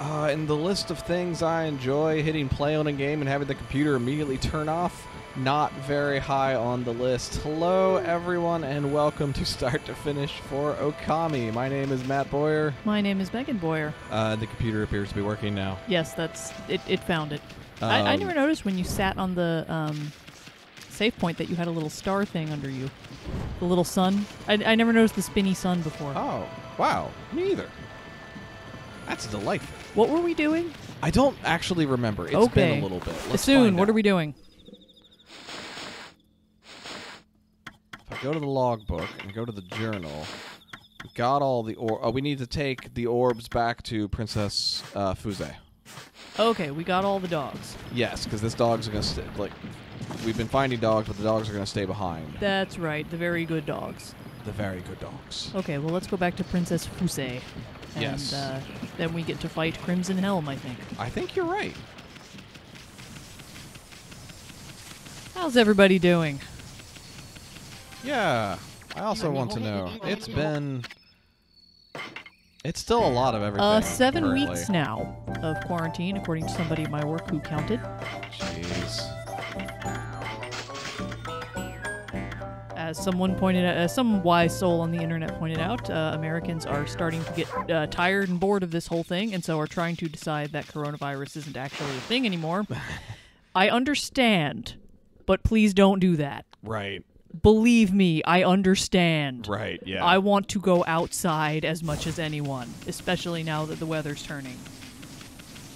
Uh, in the list of things I enjoy, hitting play on a game and having the computer immediately turn off, not very high on the list. Hello, everyone, and welcome to Start to Finish for Okami. My name is Matt Bowyer. My name is Megan Bowyer. Uh, the computer appears to be working now. Yes, that's it. It found it. I, I Um, never noticed when you sat on the um, save point that you had a little star thing under you, the little sun. I, I never noticed the spinny sun before. Oh, wow. Me either. That's delightful. What were we doing? I don't actually remember. It's Okay. been a little bit. Let's Soon. What out. are we doing? If I go to the logbook and go to the journal, we got all the or. Oh, we need to take the orbs back to Princess uh, Fuse. Okay, we got all the dogs. Yes, because this dog's gonna stay. Like, we've been finding dogs, but the dogs are gonna stay behind. That's right, the very good dogs. The very good dogs. Okay, well let's go back to Princess Fuse. And Yes. uh, then we get to fight Crimson Helm, I think. I think you're right. How's everybody doing? Yeah. I also want to know. It's been. It's still a lot of everything. Uh, seven currently. weeks now of quarantine, according to somebody at my work who counted. Jeez. As someone pointed out, as some wise soul on the internet pointed out, uh, Americans are starting to get uh, tired and bored of this whole thing, and so are trying to decide that coronavirus isn't actually a thing anymore. I understand, but please don't do that. Right. Believe me, I understand. Right. Yeah. I want to go outside as much as anyone, especially now that the weather's turning.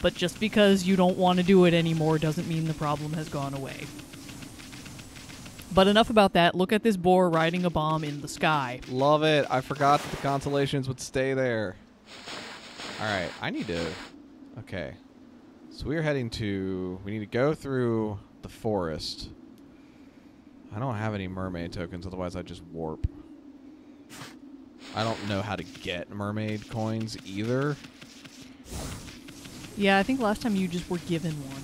But just because you don't want to do it anymore doesn't mean the problem has gone away. But enough about that. Look at this boar riding a bomb in the sky. Love it. I forgot that the constellations would stay there. All right, I need to. Okay, so we're heading to. We need to go through the forest. I don't have any mermaid tokens, otherwise I just warp. I don't know how to get mermaid coins either, Yeah, I think last time you just were given one.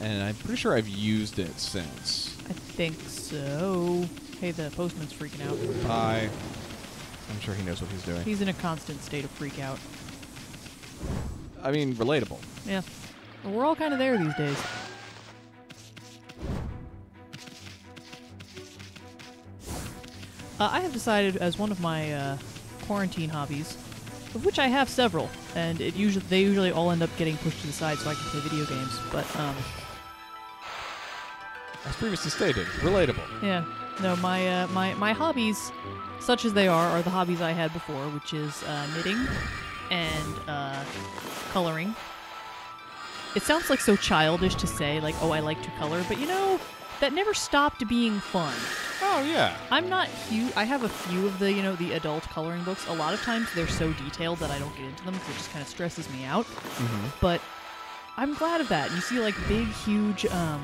and I'm pretty sure I've used it since. I think so. Hey, the postman's freaking out. Bye. I'm sure he knows what he's doing. He's in a constant state of freak out. I mean, relatable. Yeah. We're all kind of there these days. Uh, I have decided as one of my uh, quarantine hobbies, of which I have several, and it usually they usually all end up getting pushed to the side so I can play video games. But um, As previously stated, relatable. yeah, no, my uh, my my hobbies, such as they are, are the hobbies I had before, which is uh, knitting and uh, coloring. It sounds like so childish to say, like, oh, I like to color, but you know, that never stopped being fun. Oh yeah. I'm not huge. I have a few of the, you know, the adult coloring books. A lot of times they're so detailed that I don't get into them because it just kind of stresses me out. Mm-hmm. But I'm glad of that. You see, like big, huge, um,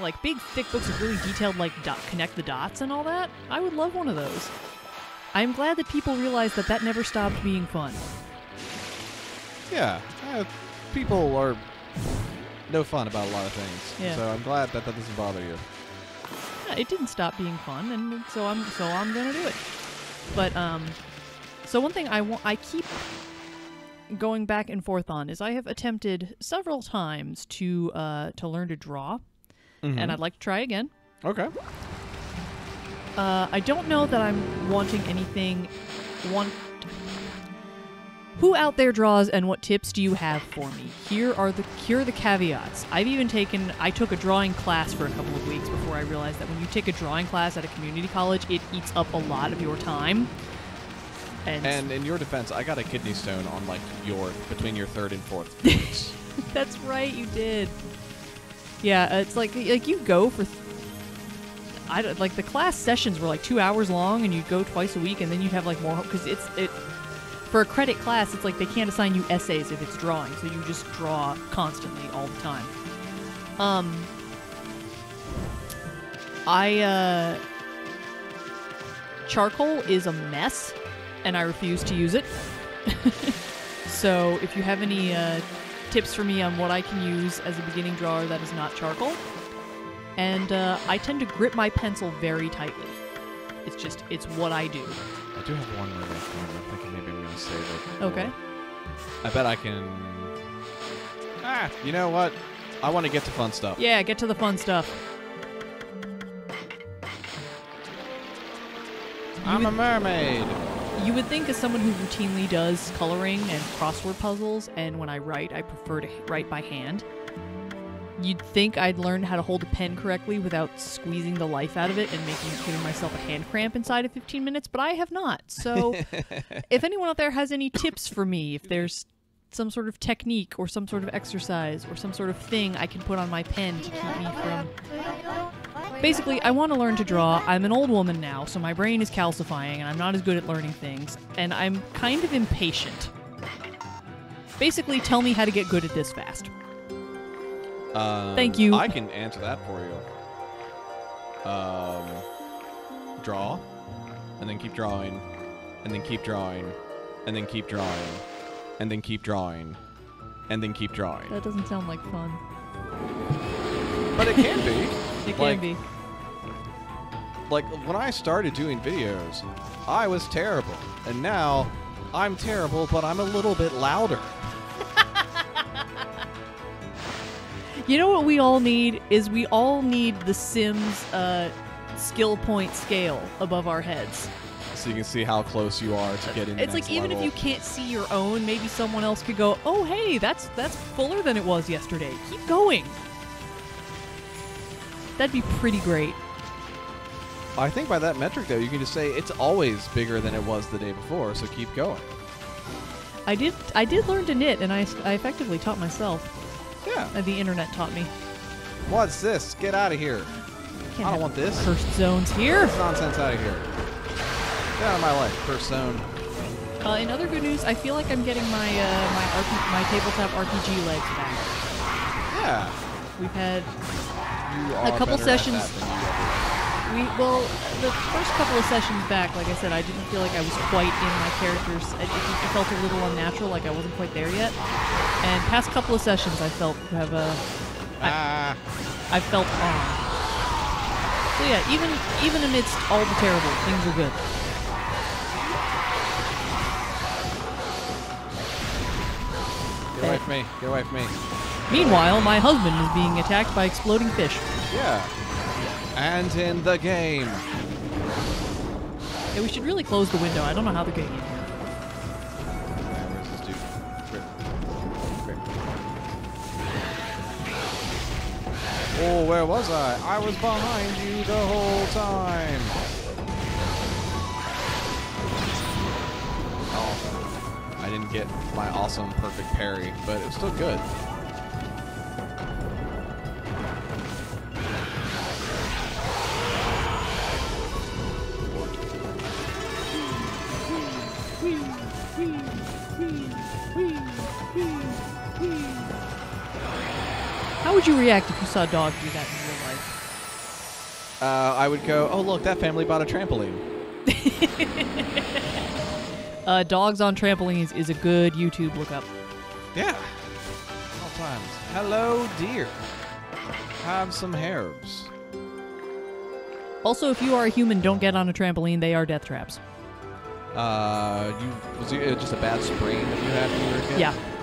like big, thick books of really detailed, like dot, connect the dots and all that. I would love one of those. I'm glad that people realize that that never stopped being fun. Yeah, uh, people are no fun about a lot of things. Yeah. So I'm glad that that doesn't bother you. Yeah, it didn't stop being fun, and so I'm so I'm gonna do it. But um, so one thing I want I keep going back and forth on is I have attempted several times to uh to learn to draw, Mm-hmm. and I'd like to try again. okay. Uh, I don't know that I'm wanting anything. Want who out there draws, and what tips do you have for me? Here are the here are the caveats. I've even taken I took a drawing class for a couple of weeks before I realized that when you take a drawing class at a community college, it eats up a lot of your time. And, And in your defense, I got a kidney stone on like your between your third and fourth. That's right, you did. Yeah, it's like like you go for. I don't, like the class sessions were like two hours long, and you'd go twice a week, and then you'd have like more because it's it. For a credit class, it's like they can't assign you essays if it's drawing, so you just draw constantly all the time. Um, I uh, charcoal is a mess, and I refuse to use it. so if you have any uh, tips for me on what I can use as a beginning drawer that is not charcoal. And uh, I tend to grip my pencil very tightly. It's just, it's what I do. I do have one really. I'm thinking maybe I'm gonna save it. Okay. I bet I can. Ah, you know what? I want to get to fun stuff. Yeah, get to the fun stuff. I'm a mermaid. You would think, as someone who routinely does coloring and crossword puzzles, and when I write, I prefer to write by hand. You'd think I'd learned how to hold a pen correctly without squeezing the life out of it and making giving myself a hand cramp inside of 15 minutes, but I have not. So, if anyone out there has any tips for me, if there's some sort of technique or some sort of exercise or some sort of thing I can put on my pen to keep me from Basically, I want to learn to draw. I'm an old woman now, so my brain is calcifying and I'm not as good at learning things, and I'm kind of impatient. Basically, tell me how to get good at this fast. Um, Thank you. I can answer that for you. Um, draw, and then keep drawing, and then keep drawing, and then keep drawing, and then keep drawing, and then keep drawing. That doesn't sound like fun. But it can be. It can be. Like when I started doing videos, I was terrible, and now I'm terrible, but I'm a little bit louder. You know what we all need is we all need the Sims uh, skill point scale above our heads. So you can see how close you are to getting. It's like even if you can't see your own, maybe someone else could go, "Oh, hey, that's that's fuller than it was yesterday. Keep going." That'd be pretty great. I think by that metric though, you can just say it's always bigger than it was the day before. So keep going. I did I did learn to knit, and I, I effectively taught myself. Yeah. Uh, the internet taught me. What's this? Get out of here. Can't I don't have want this. Cursed zones here. Nonsense out of here. Get out of my life, first zone. Uh, in other good news, I feel like I'm getting my uh, my RP, my tabletop RPG legs back. Yeah. We've had are couple sessions- that than you we well the first couple of sessions back. Like I said, I didn't feel like I was quite in my characters. It, it felt a little unnatural, like I wasn't quite there yet. And past couple of sessions, I felt have a Ah. I felt on. So yeah, even even amidst all the terrible, things are good. Get away from me. Get away from me. Meanwhile, my husband is being attacked by exploding fish. Yeah. And in the game. Yeah, we should really close the window. I don't know how they're getting in here. Man, where's this dude? Where- where- Oh, where was I? I was behind you the whole time. Oh, I didn't get my awesome perfect parry, but it was still good. Would you react if you saw a dog do that in real life? Uh, I would go, oh look, that family bought a trampoline. Uh, dogs on trampolines is a good YouTube lookup. Yeah. All times. Hello, dear. Have some herbs. Also, if you are a human, don't get on a trampoline. They are death traps. Uh, you was it just a bad sprain that you had when you were a kid? Yeah.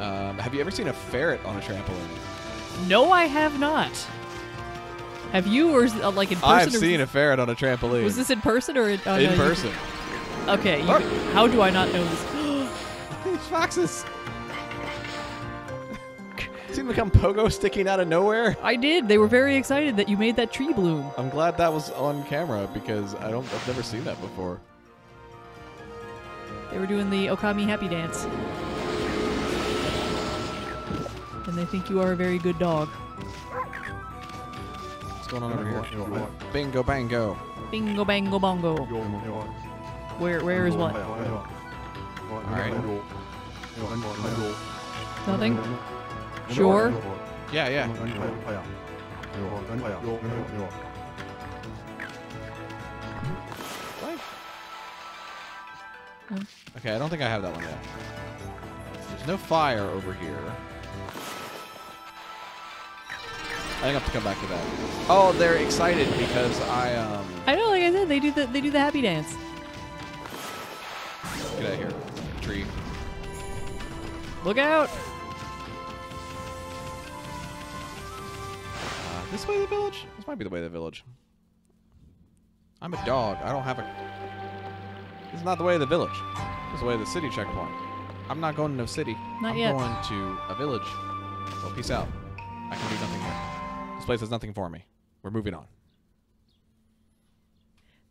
Um, have you ever seen a ferret on a trampoline? No, I have not. Have you, or uh, like in person? I've or seen a ferret on a trampoline. Was this in person or in, in person? Okay. You, how do I not know this? These foxes. See them become pogo sticking out of nowhere. I did. They were very excited that you made that tree bloom. I'm glad that was on camera because I don't. I've never seen that before. They were doing the Okami happy dance. And they think you are a very good dog. What's going on over here? Bingo bango. Bingo bango bongo. Where where is what? Nothing? Sure. Yeah, yeah. What? Hmm. Okay, I don't think I have that one yet. There's no fire over here. I think I have to come back to that. Oh, they're excited because I um I know, like I said, they do the they do the happy dance. get out of here. tree. Look out! Uh, this way to the village? This might be the way to the village. I'm a dog. I don't have a. This is not the way to the village. This is the way to the city checkpoint. I'm not going to no city. Not I'm yet. going to a village. Well, peace out. I can do nothing here. Place has nothing for me. We're moving on.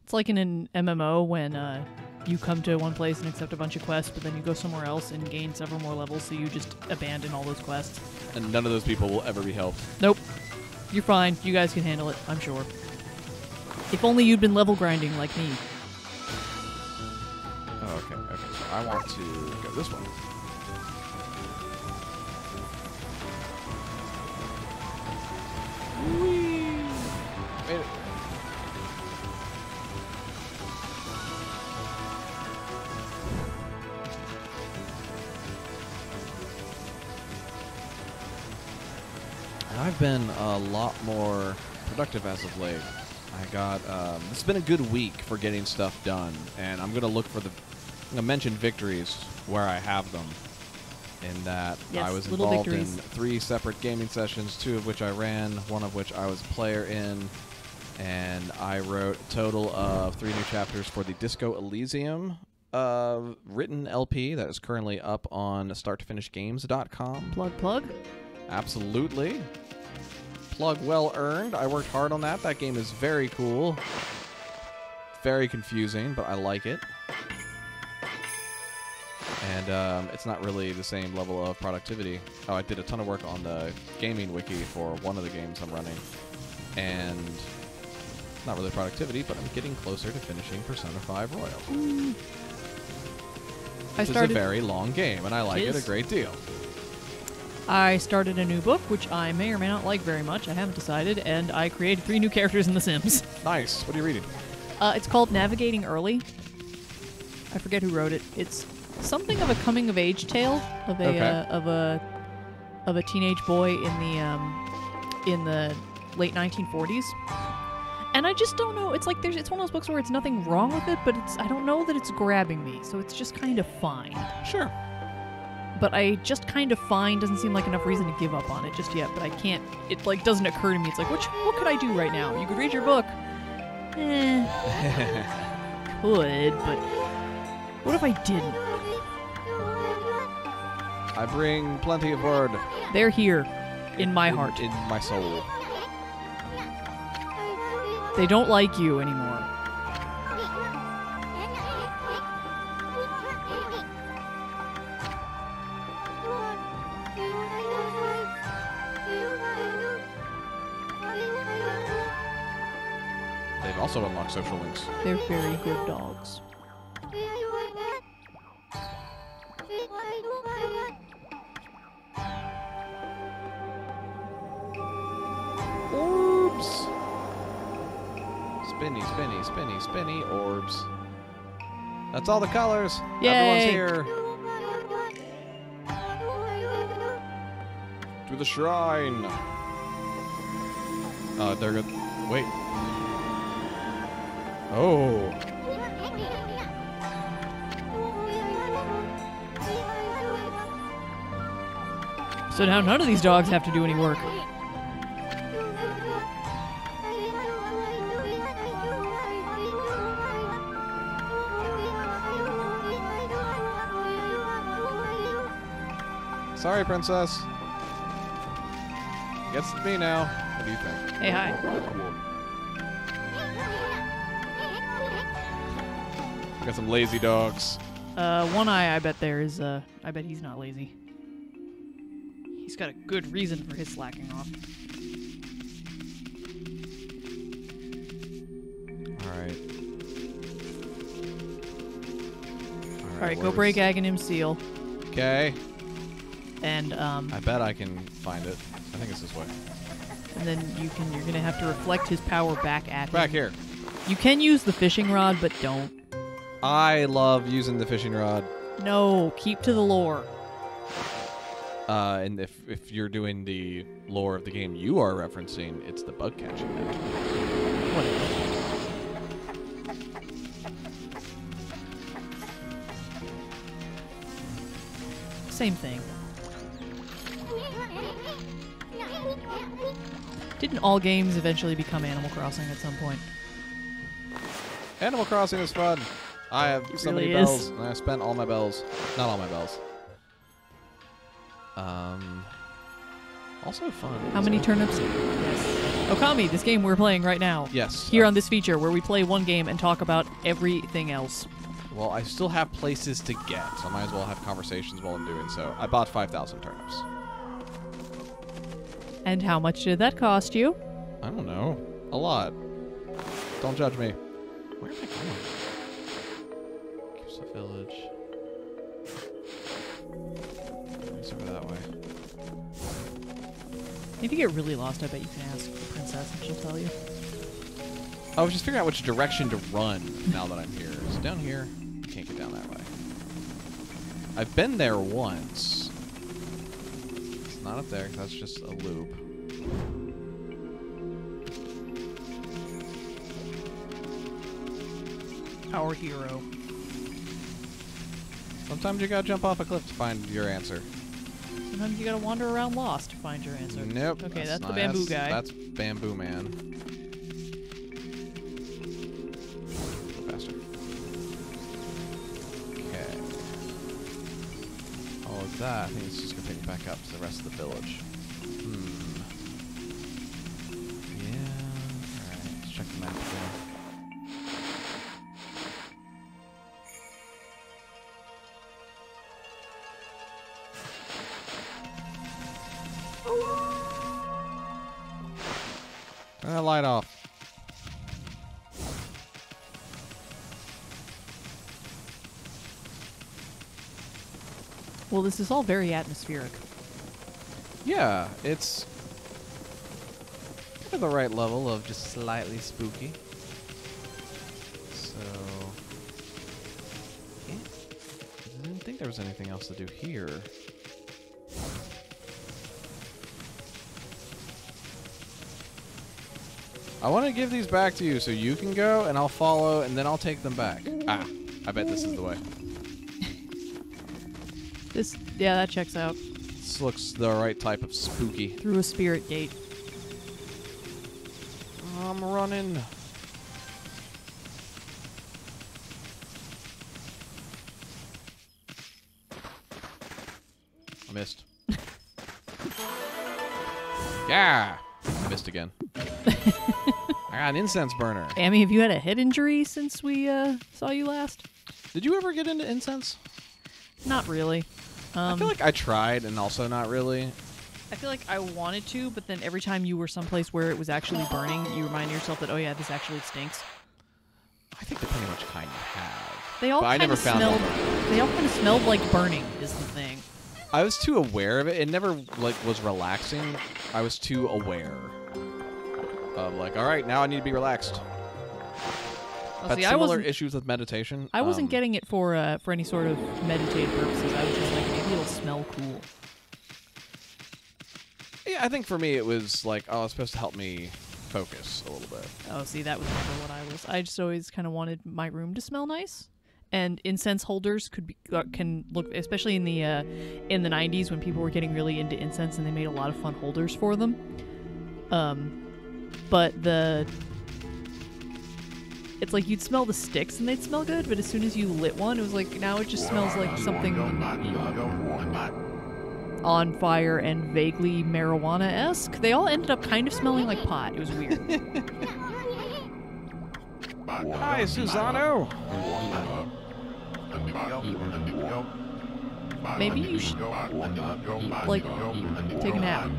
It's like in an MMO when uh, you come to one place and accept a bunch of quests, but then you go somewhere else and gain several more levels, so you just abandon all those quests. And none of those people will ever be helped. Nope. You're fine. You guys can handle it, I'm sure. If only you'd been level grinding like me. Oh, okay, okay. So I want to go this way. I've been a lot more productive as of late. I got. Um, it's been a good week for getting stuff done, and I'm gonna look for the. I'm gonna mention victories where I have them. In that Yes, I was involved in three separate gaming sessions, two of which I ran, one of which I was a player in, and I wrote a total of three new chapters for the Disco Elysium uh, written LP that is currently up on starttofinishgames.com. Plug, plug. Absolutely. Plug well earned. I worked hard on that. That game is very cool. Very confusing, but I like it. And um, it's not really the same level of productivity. Oh, I did a ton of work on the gaming wiki for one of the games I'm running. And not really productivity, but I'm getting closer to finishing Persona 5 Royal. I Which is a very long game, and I like it a great deal. I started a new book, which I may or may not like very much. I haven't decided, and I created three new characters in The Sims. Nice. What are you reading? Uh, it's called Navigating Early. I forget who wrote it. It's something of a coming of age tale of a Okay. uh, of a of a teenage boy in the um, in the late 1940s. And I just don't know. It's like there's it's one of those books where it's nothing wrong with it, but it's I don't know that it's grabbing me. So it's just kind of fine. Sure. But I just kind of fine doesn't seem like enough reason to give up on it just yet. But I can't. It like doesn't occur to me. It's like what what could I do right now? You could read your book. Eh, could, but what if I didn't? I bring plenty of word. They're here, in my heart. In my soul. They don't like you anymore. They've also unlocked social links. They're very good dogs. Spinny, spinny, spinny, spinny orbs. That's all the colors. Yay. Everyone's here. To the shrine. Uh, they're good. Wait. Oh. So now none of these dogs have to do any work. Sorry, princess. Gets to me now. What do you think? Hey, hi. Got some lazy dogs. Uh, one eye, I bet there is, uh, I bet he's not lazy. He's got a good reason for his slacking off. All right. Alright, go break Aghanim's seal. Okay. And, um, I bet I can find it. I think it's this way. and then you can, you're gonna have to reflect his power back at Back him. here. You can use the fishing rod, but don't. I love using the fishing rod. No, keep to the lore. Uh, and if if you're doing the lore of the game you are referencing, it's the bug catching. Whatever. Same thing. Didn't all games eventually become Animal Crossing at some point? Animal Crossing is fun. I have It so many is. bells, and I spent all my bells. Not all my bells. Um. Also fun. How many turnips? Yes. Okami, this game we're playing right now. Yes. Here uh, on this feature where we play one game and talk about everything else. Well, I still have places to get, so I might as well have conversations while I'm doing so. I bought 5,000 turnips. And how much did that cost you? I don't know. A lot. Don't judge me. Where am I going? Kusa Village. It's over that way. If you get really lost, I bet you can ask the princess and she'll tell you. I was just figuring out which direction to run now that I'm here. Is it down here? You can't get down that way. I've been there once. Not up there, That's just a loop. Our hero. Sometimes you gotta jump off a cliff to find your answer. Sometimes you gotta wander around lost to find your answer. Nope. Okay, that's, the not- bamboo that's- guy. That's Bamboo Man. Faster. Okay. All of that, I think it's just gonna take me back up the rest of the village. Hmm. Yeah. Alright, let's check the map again. Turn that light off. Well, this is all very atmospheric. Yeah, it's kind of the right level of just slightly spooky. So, yeah. I didn't think there was anything else to do here. I want to give these back to you so you can go and I'll follow and then I'll take them back. Ah, I bet this is the way. This, yeah, that checks out. This looks the right type of spooky. Through a spirit gate. I'm running. I missed. yeah! I missed again. I got an incense burner. Amy, have you had a head injury since we uh, saw you last? Did you ever get into incense? Not really. Um, I feel like I tried and also not really. I feel like I wanted to, but then every time you were someplace where it was actually burning, you remind yourself that oh yeah, this actually stinks. I think depending on which kind you have. They all kind of smelled. They all kind of smelled like burning. Is the thing. I was too aware of it. It never like was relaxing. I was too aware of like, all right, now I need to be relaxed. Well, Had see, I similar wasn't. issues with meditation. I wasn't Um, getting it for uh, for any sort of meditative purposes. I was just like maybe it'll smell cool. Yeah, I think for me it was like, oh, it's supposed to help me focus a little bit. Oh, see, that was never what I was. I just always kind of wanted my room to smell nice, and incense holders could be uh, can look, especially in the uh, in the '90s when people were getting really into incense and they made a lot of fun holders for them. Um, but the it's like you'd smell the sticks and they'd smell good, but as soon as you lit one, it was like now it just smells like something on fire and vaguely marijuana esque. They all ended up kind of smelling like pot. It was weird. Hi, Susano. Maybe you should like take a nap.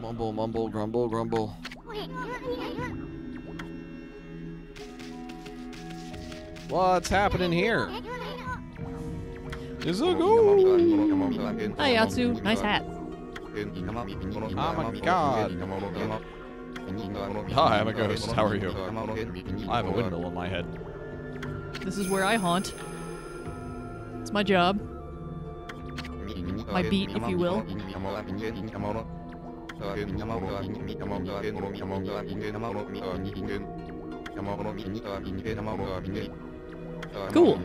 Mumble, mumble, grumble, grumble. What's happening here? Is a ghost. Hi, Yatsu. Nice hat. Oh my god. Hi, I'm a ghost. How are you? I have a windmill in my head. This is where I haunt. It's my job. my beat, if you will. Cool.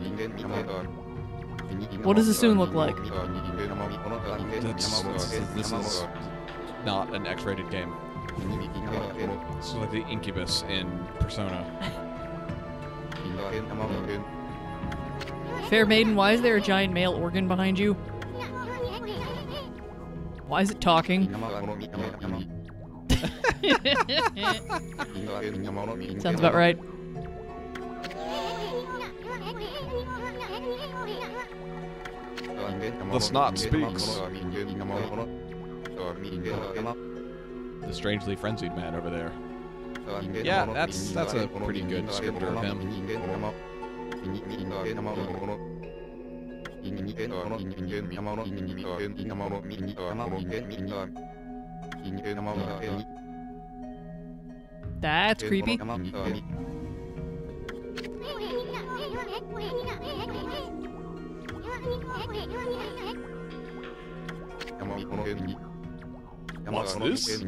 What does the soon look like? That's, this is not an X-rated game. Is like the Incubus in Persona. Fair maiden, why is there a giant male organ behind you? Why is it talking? Sounds about right. The snot speaks. The strangely frenzied man over there. Yeah, that's that's a pretty good descriptor of him. That's creepy. What's this?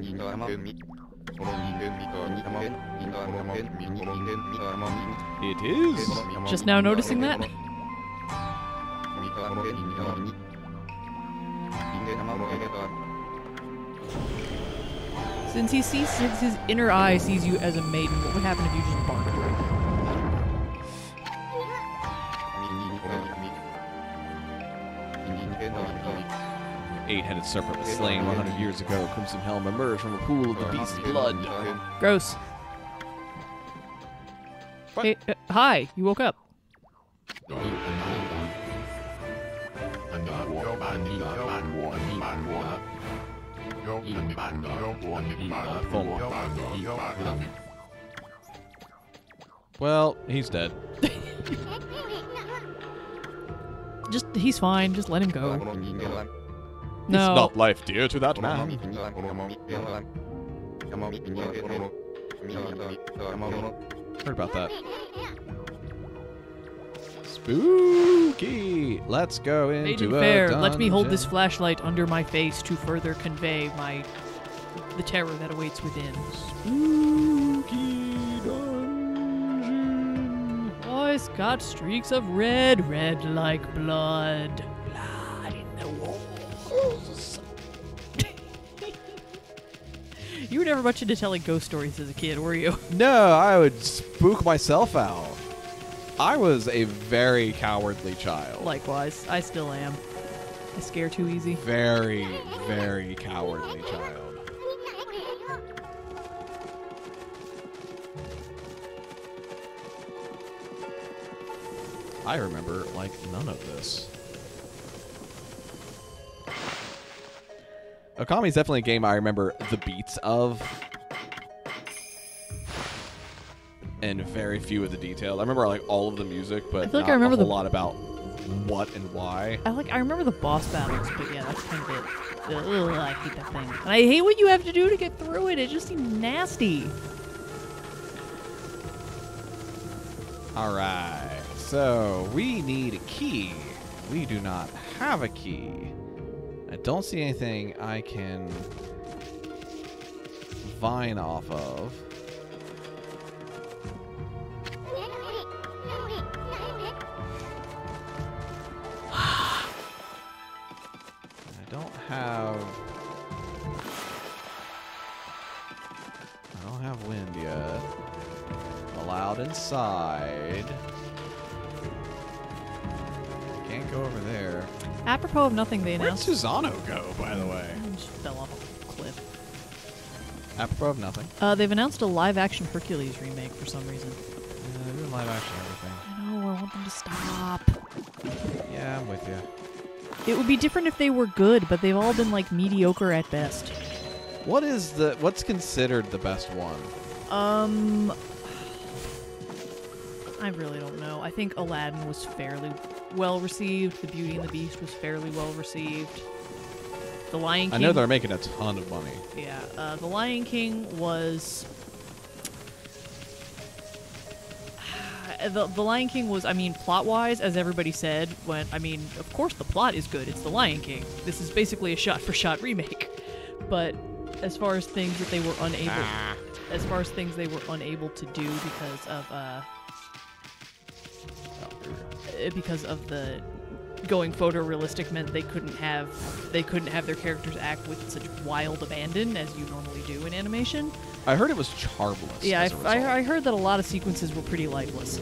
It is. Just now noticing that? Since he sees since his inner eye sees you as a maiden, what would happen if you just barked right now? Eight-headed serpent was slain 100 years ago. Crimson Helm emerged from a pool of the beast's blood. Gross. Hey, uh, hi, you woke up. Well, he's dead. Just he's fine. Just let him go. It's No. not life dear to that man. Heard about that. Spooky. Let's go into Maiden a fair, let me hold this flashlight under my face to further convey my the terror that awaits within. Spooky dungeon. Oh, it's got streaks of red, red like. Blood you were never much into telling ghost stories as a kid, were you? No, I would spook myself out. I was a very cowardly child. Likewise, I still am. I scare too easy. very, very cowardly child. I remember like none of this. Okami's definitely a game I remember the beats of. And very few of the details. I remember like all of the music, but I feel like not I remember a the- lot about what and why. I like. I remember the boss battles, but yeah, that's kind of it. Ugh, I hate that thing. And I hate what you have to do to get through it. It just seems nasty. All right. So we need a key. We do not have a key. I don't see anything I can vine off of. I don't have. I don't have wind yet. Allowed inside. Can't go over there. Apropos of nothing, they announced. Where'd announced. Susano go, by the way? I just fell off a cliff. Apropos of nothing. Uh, they've announced a live-action Hercules remake for some reason. Yeah, they're doing live action everything. I know. I want them to stop. Yeah, I'm with you. It would be different if they were good, but they've all been like mediocre at best. What is the what's considered the best one? Um, I really don't know. I think Aladdin was fairly well received. The Beauty and the Beast was fairly well received. The Lion King. I know they're making a ton of money. Yeah, uh, The Lion King was. the, the Lion King was, I mean, plot wise, as everybody said, when, I mean, of course the plot is good. It's the Lion King. This is basically a shot for shot remake. But as far as things that they were unable, Ah. as far as things they were unable to do because of, uh, uh, because of the going photorealistic meant they couldn't have they couldn't have their characters act with such wild abandon as you normally do in animation. I heard it was charbless. Yeah, as a I. I, I heard that a lot of sequences were pretty lifeless.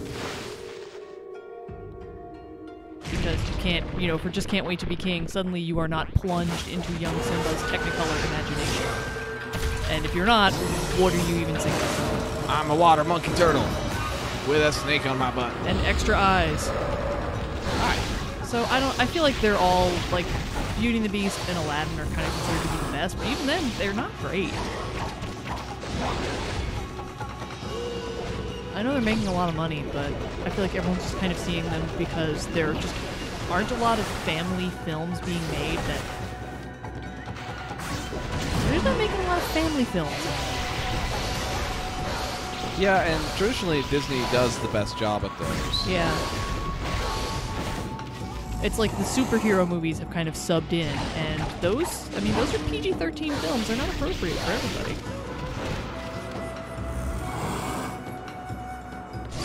Because you can't, you know, for just can't wait to be king, suddenly you are not plunged into young Simba's technicolor imagination. And if you're not, what are you even singing? I'm a water monkey turtle with a snake on my butt. And extra eyes. So I don't. I feel like they're all like Beauty and the Beast and Aladdin are kind of considered to be the best, but even then, they're not great. I know they're making a lot of money, but I feel like everyone's just kind of seeing them because there just aren't a lot of family films being made that. They're not making a lot of family films. Yeah, and traditionally Disney does the best job at those. Yeah. It's like the superhero movies have kind of subbed in, and those, I mean, those are PG 13 films. They're not appropriate for everybody.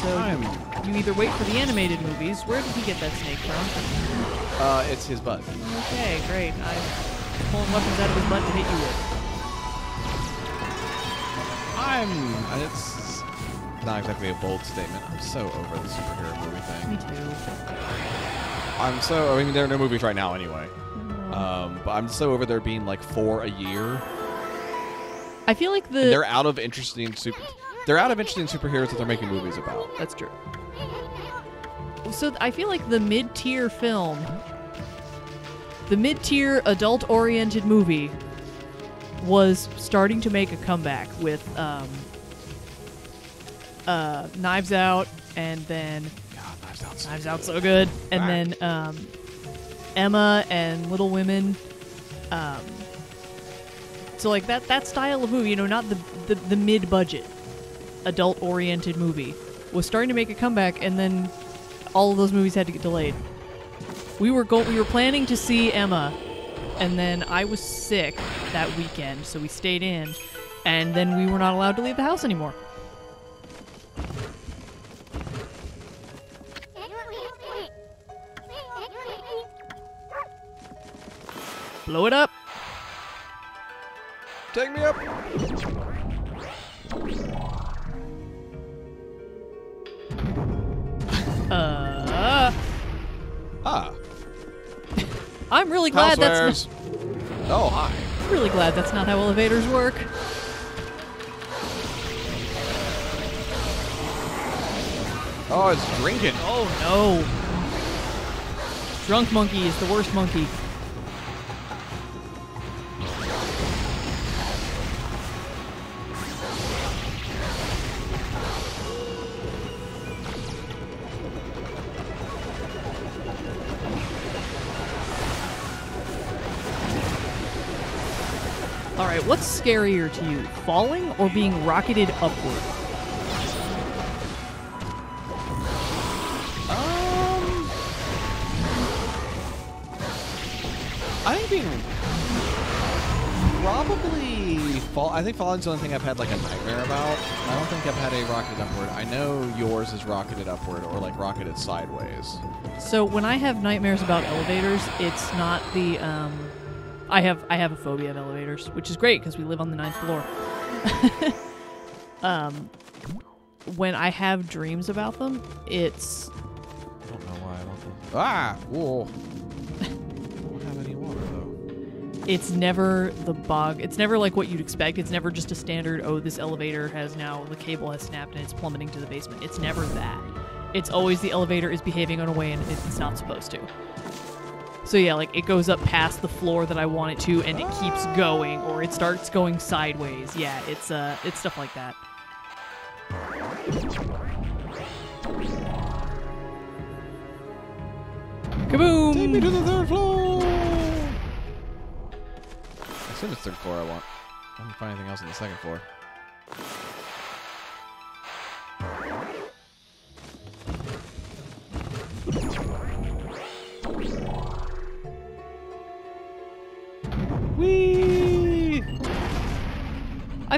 So I'm- you either wait for the animated movies. Where did he get that snake from? Uh, it's his butt. Okay, great. I'm pulling weapons out of his butt to hit you with. I'm. It's not exactly a bold statement. I'm so over the superhero movie thing. Me too. I'm so. I mean, there are no movies right now anyway. Um, but I'm so over there being like four a year. I feel like the. And they're out of interesting super. They're out of interesting superheroes that they're making movies about. That's true. So I feel like the mid-tier film, the mid-tier adult-oriented movie, was starting to make a comeback with um, uh, Knives Out, and then God, Knives Out. Out so good, and then um, Emma and Little Women. Um, so like that that style of movie, you know, not the the, the mid budget, adult oriented movie, was starting to make a comeback, and then all of those movies had to get delayed. We were go- we were planning to see Emma, and then I was sick that weekend, so we stayed in, and then we were not allowed to leave the house anymore. Blow it up. Take me up. Uh, Ah. I'm really glad that's Housewares. Oh, hi. really glad that's not how elevators work. Oh, it's drinking. Oh no. Drunk monkey is the worst monkey. Scarier to you, falling or being rocketed upward? Um, I think being probably fall. I think falling's the only thing I've had like a nightmare about. I don't think I've had a rocketed upward. I know yours is rocketed upward or like rocketed sideways. So when I have nightmares about elevators, it's not the um I have I have a phobia of elevators, which is great because we live on the ninth floor. um when I have dreams about them, it's I don't know why I want this. Ah, whoa. don't have any water though. it's never the bog. It's never like what you'd expect. It's never just a standard, oh, this elevator has now the cable has snapped and it's plummeting to the basement. It's never that. It's always the elevator is behaving in a way and it's not supposed to. So yeah, like it goes up past the floor that I want it to and it keeps going or it starts going sideways. Yeah, it's uh it's stuff like that. Kaboom! Take me to the third floor. I assume it's third floor. I want. I don't find anything else on the second floor.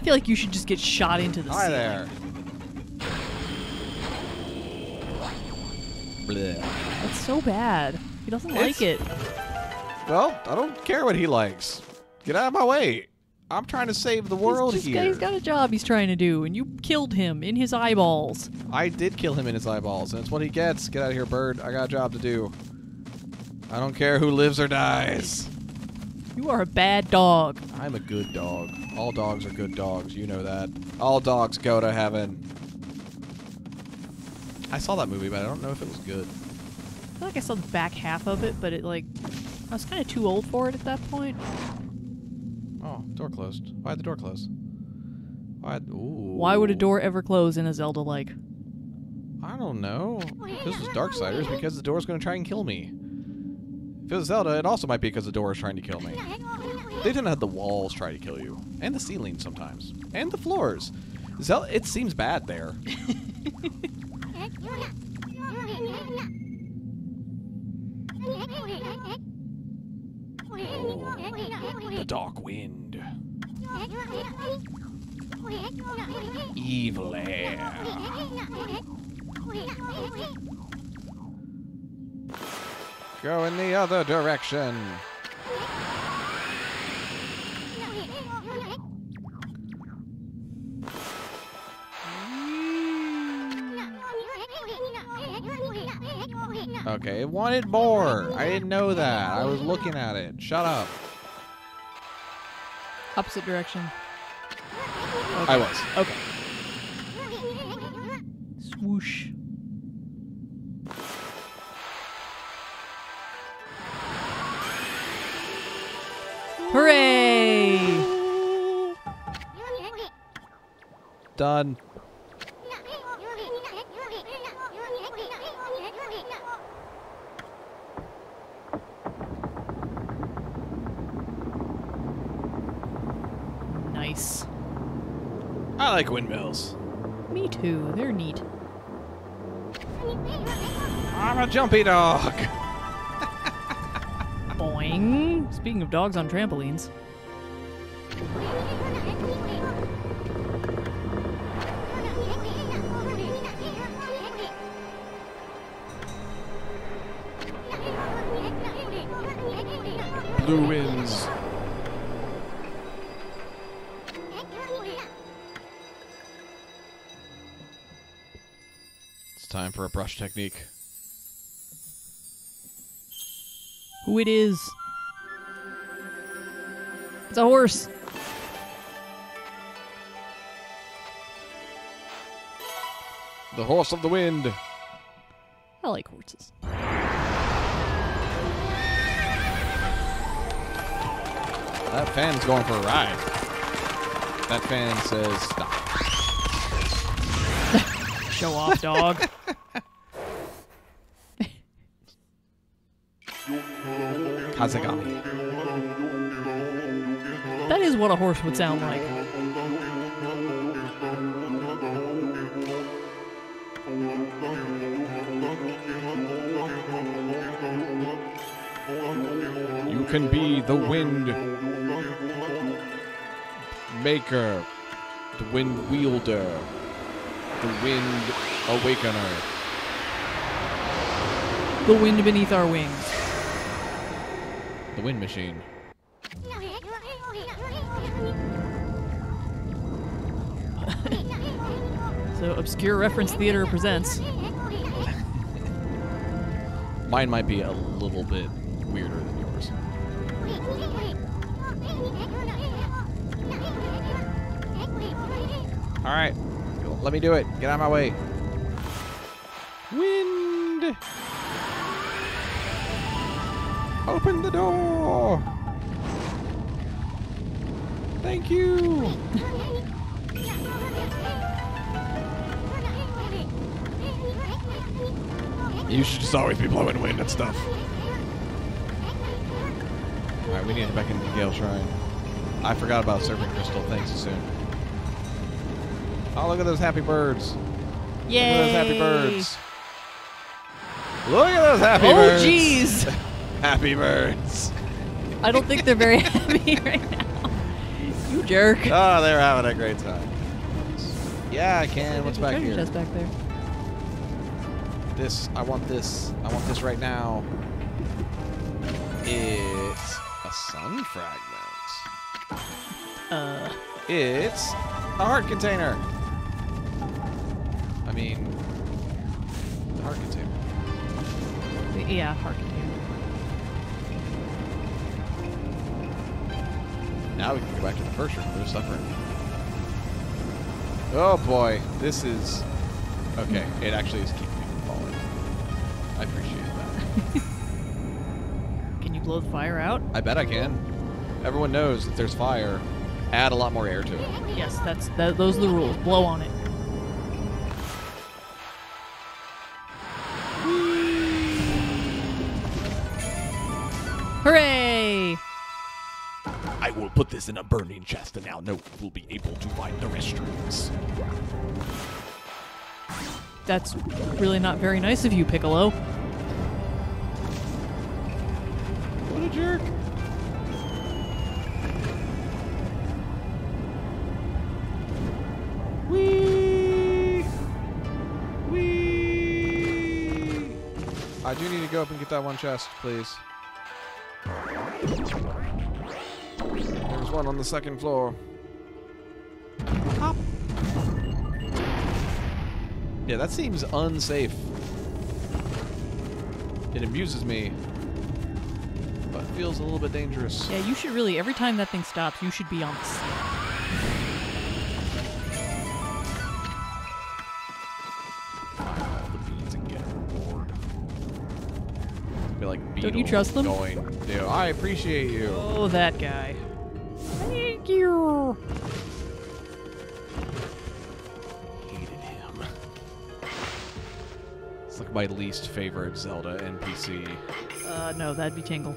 Feel like you should just get shot into the Hi ceiling. there. Bleh. That's so bad. He doesn't like it. Well, I don't care what he likes. Get out of my way. I'm trying to save the world he's, just, here. he's got a job he's trying to do, and you killed him in his eyeballs. I did kill him in his eyeballs, and it's what he gets. Get out of here, bird. I got a job to do. I don't care who lives or dies. You are a bad dog. I'm a good dog. All dogs are good dogs. You know that. All dogs go to heaven. I saw that movie, but I don't know if it was good. I feel like I saw the back half of it, but it like I was kind of too old for it at that point. Oh, door closed. Why'd the door close? Why? Ooh. Why would a door ever close in a Zelda like? I don't know. This was Darksiders because the door's going to try and kill me. If it was Zelda, it also might be because the door is trying to kill me. They didn't have the walls try to kill you, and the ceiling sometimes, and the floors. Zelda, it seems bad there. The dark wind, evil air. Go in the other direction. Okay, it wanted more. I didn't know that. I was looking at it. Shut up. Opposite direction. I was. Okay. Swoosh. Hooray! Done. Nice. I like windmills. Me too. They're neat. I'm a jumpy dog. Boing. Speaking of dogs on trampolines. Blue winds. It's time for a brush technique. Who it is? It's a horse. The horse of the wind. I like horses. That fan's going for a ride. That fan says stop. Show off, dog. That is what a horse would sound like. You can be the wind maker, the wind wielder, the wind awakener. The wind beneath our wings. The wind machine. So, Obscure Reference Theater presents. Mine might be a little bit weirder than yours. All right, let me do it. Get out of my way. Wind. Open the door. Thank you. You should just always be blowing wind and stuff. All right, we need to head back into the Gale Shrine. I forgot about Serpent Crystal. Thanks, soon. Oh, look at those happy birds. Yay! Look at those happy birds. Look at those happy Oh, birds. jeez! Happy birds. I don't think they're very happy right now. You jerk. Oh, they're having a great time. Yeah, I can. What's back here? chest back there. This. I want this. I want this right now. It's a sun fragment. Uh, It's a heart container. I mean, the heart container. yeah, heart Now we can go back to the first room. There's suffering. Oh boy, this is okay. It actually is keeping me from falling. I appreciate that. Can you blow the fire out? I bet I can. Everyone knows that there's fire. Add a lot more air to it. Yes, that's that, those are the rules. Blow on it. This in a burning chest, and now no one will be able to find the restrooms. That's really not very nice of you, Piccolo. What a jerk. Whee! Whee! I do need to go up and get that one chest, please. One on the second floor. Hop. Yeah, that seems unsafe. It amuses me, but feels a little bit dangerous. Yeah, you should really every time that thing stops, you should be on the scene. Find all the beads and get a reward. Be like Don't you trust them? Going, I appreciate you. Oh, that guy. Thank you. Hated him. It's like my least favorite Zelda NPC. Uh, no, that'd be Tingle.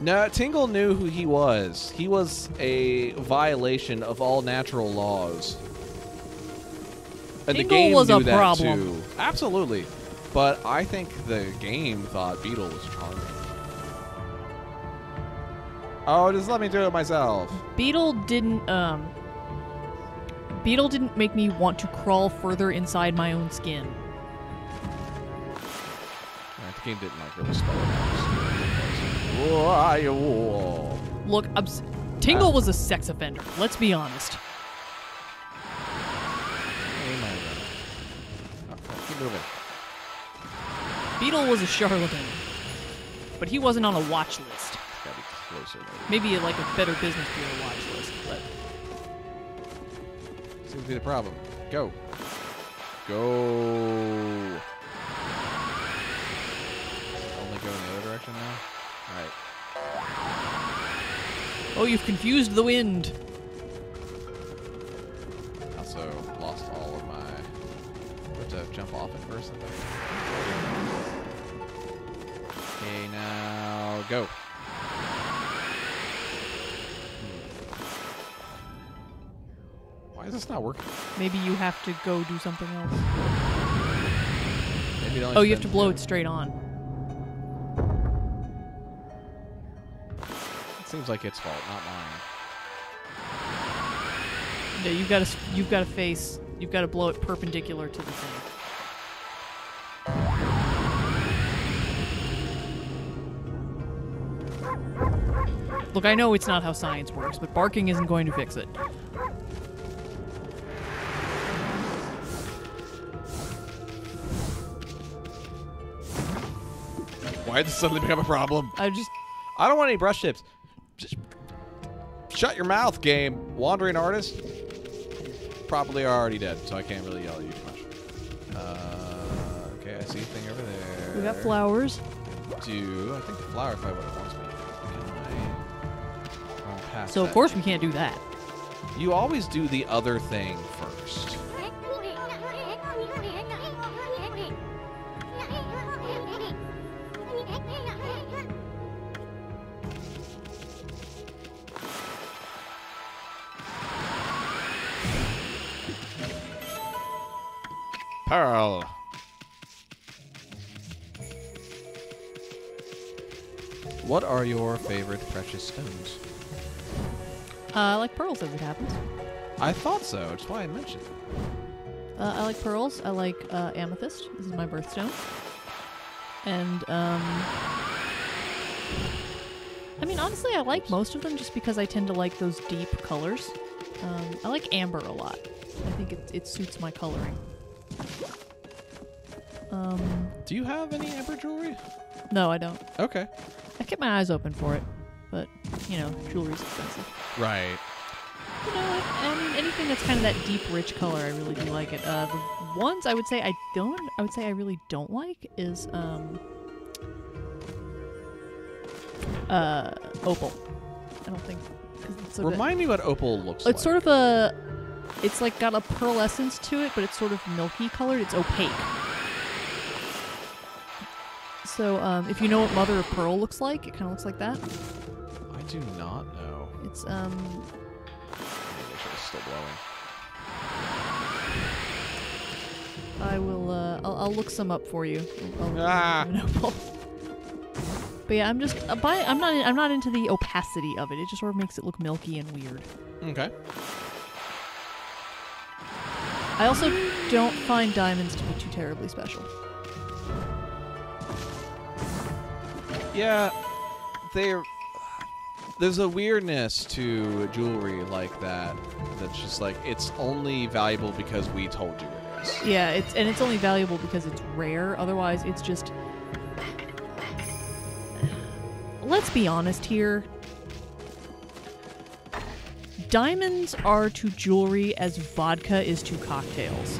No, Tingle knew who he was. He was a violation of all natural laws. And the game was knew a that problem. too. Absolutely. But I think the game thought Beedle was charming. Oh, just let me do it myself. Beedle didn't um Beedle didn't make me want to crawl further inside my own skin. Alright, the game didn't like really spell it out. Why, whoa. Look, I'm s- Tingle was a sex offender. Let's be honest. Hey, my God. Okay, keep moving. Beedle was a charlatan. But he wasn't on a watch list. Closer. Maybe. Like a better business bureau watch list, but Seems to be the problem. Go. Go. Only go in the other direction now? Alright. oh, you've confused the wind. Also lost all of my. Have to jump off it first, Okay, now go. Why is this not working? Maybe you have to go do something else. Maybe Oh, you have to blow it straight on. It seems like its fault, not mine. Yeah, you've got to you've got to face you've got to blow it perpendicular to the thing. Look, I know it's not how science works, but barking isn't going to fix it. Why did this suddenly become a problem? I just I don't want any brush tips. Just shut your mouth, game. Wandering artist. Probably are already dead, so I can't really yell at you too much. Uh, okay, I see a thing over there. we got flowers. Do I think the flower probably what it wants me? Can I So of that? course we can't do that. You always do the other thing first. Pearl. What are your favorite precious stones? Uh, I like pearls as it happens. I thought so. That's why I mentioned it. Uh, I like pearls. I like uh, amethyst. This is my birthstone. And um, I mean, honestly, I like most of them just because I tend to like those deep colors. Um, I like amber a lot. I think it, it suits my coloring. Um, Do you have any amber jewelry? no, I don't. Okay. I kept my eyes open for it, but you know, jewelry's expensive. Right. You know, I, I mean, anything that's kind of that deep, rich color, I really do like it. Uh, the ones I would say I don't, I would say I really don't like is um, uh, opal. I don't think. it's sort of- Remind me what opal looks like. it's sort of a, it's like got a pearlescence to it, but it's sort of milky colored. It's opaque. So, um, if you know what mother of pearl looks like, it kind of looks like that. I do not know. It's um, it's still blowing. I will. Uh, I'll, I'll look some up for you. I'll, Ah. But yeah, I'm just uh, by, I'm not I'm not into the opacity of it. It just sort of makes it look milky and weird. Okay. I also don't find diamonds to be too terribly special. Yeah, they're there's a weirdness to jewelry like that. That's just like it's only valuable because we told you it is. Yeah, it's and it's only valuable because it's rare. Otherwise, it's just. Let's be honest here. Diamonds are to jewelry as vodka is to cocktails.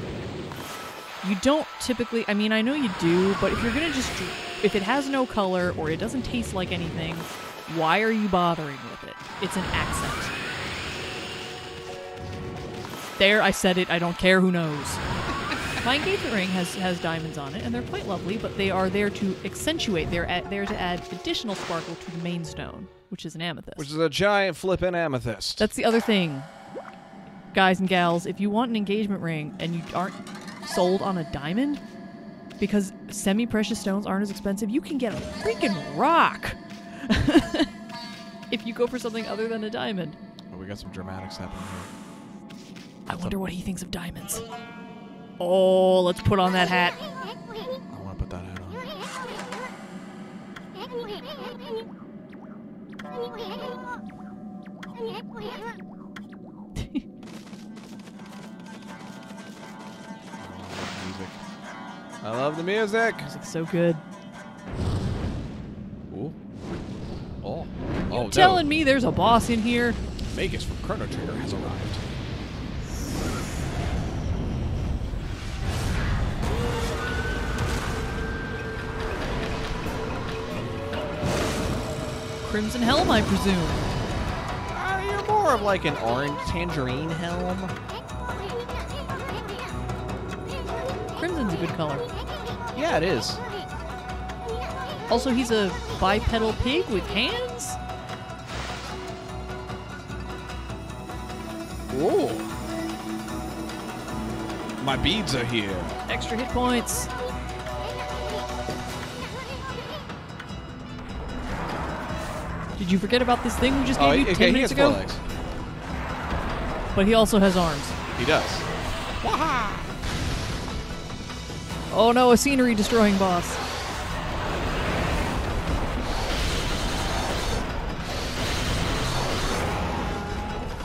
You don't typically, I mean, I know you do, but if you're gonna just, dr- if it has no color or it doesn't taste like anything, why are you bothering with it? It's an accent. There, I said it, I don't care who knows. My engagement ring has, has diamonds on it, and they're quite lovely, but they are there to accentuate, they're at, there to add additional sparkle to the main stone, which is an amethyst. Which is a giant flippin' amethyst. That's the other thing, guys and gals. If you want an engagement ring and you aren't sold on a diamond, because semi precious stones aren't as expensive, you can get a freaking rock if you go for something other than a diamond. oh, we got some dramatics happening here. I wonder what he thinks of diamonds. Oh, let's put on that hat. I want to put that hat on. I love the music. I music. Music's so good. Ooh. Oh. You oh, telling no. me there's a boss in here? Magus from Chrono Trigger has arrived. Crimson Helm, I presume. Uh, you're more of like an orange tangerine helm. Crimson's a good color. Yeah, it is. Also, he's a bipedal pig with hands. Ooh. My beads are here. Extra hit points. Did you forget about this thing we just gave Oh, you okay, 10 he minutes has four ago? legs. But he also has arms. He does. Oh no, a scenery destroying boss.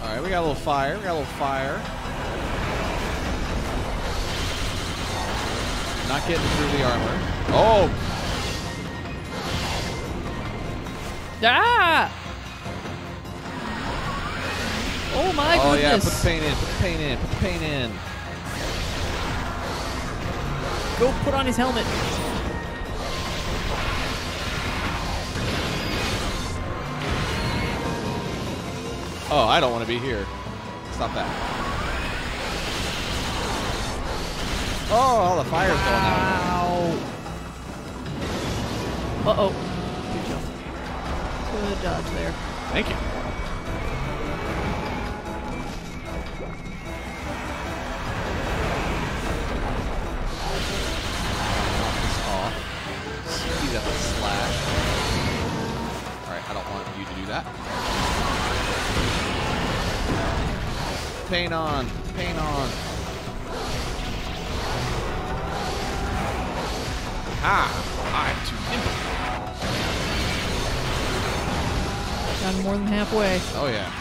All right, we got a little fire. We got a little fire. Not getting through the armor. Oh, Ah! Oh my oh yeah. Put goodness. the paint in. Put the paint in. Put the paint in. Go put on his helmet. Oh, I don't want to be here. Stop that. Oh, all the fire's going out. Ow. Uh oh. Good jump. Good dodge there. Thank you. Paint on. Paint on. Ah, I'm too nimble. Got more than halfway. Oh yeah.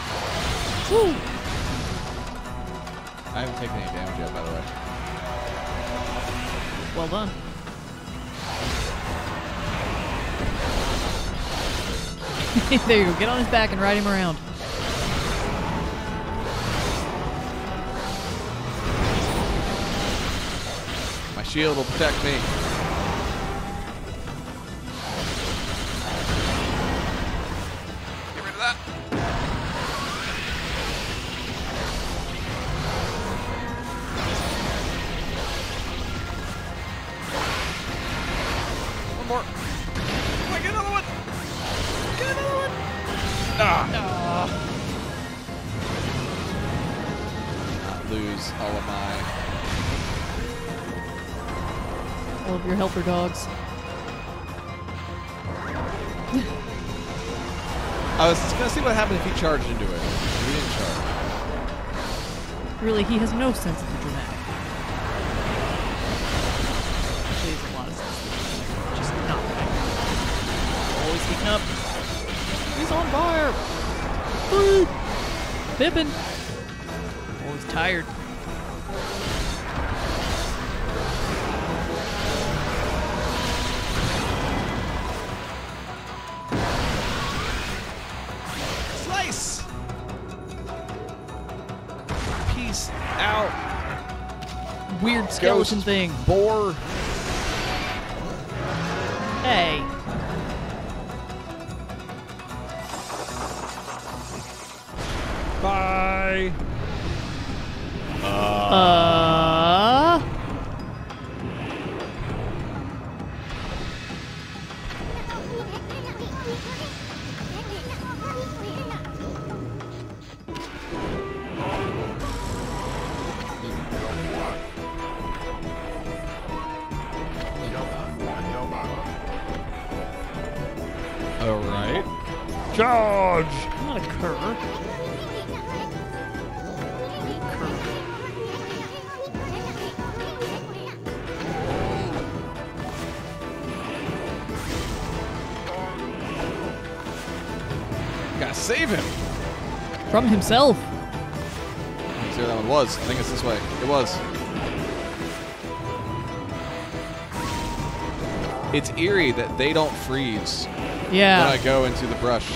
Woo! I haven't taken any damage yet, by the way. Well done. there you go. Get on his back and ride him around. Shield will protect me. No sense Thing. boar. From himself. Let's see where that one was. I think it's this way. It was. It's eerie that they don't freeze yeah. when I go into the brush.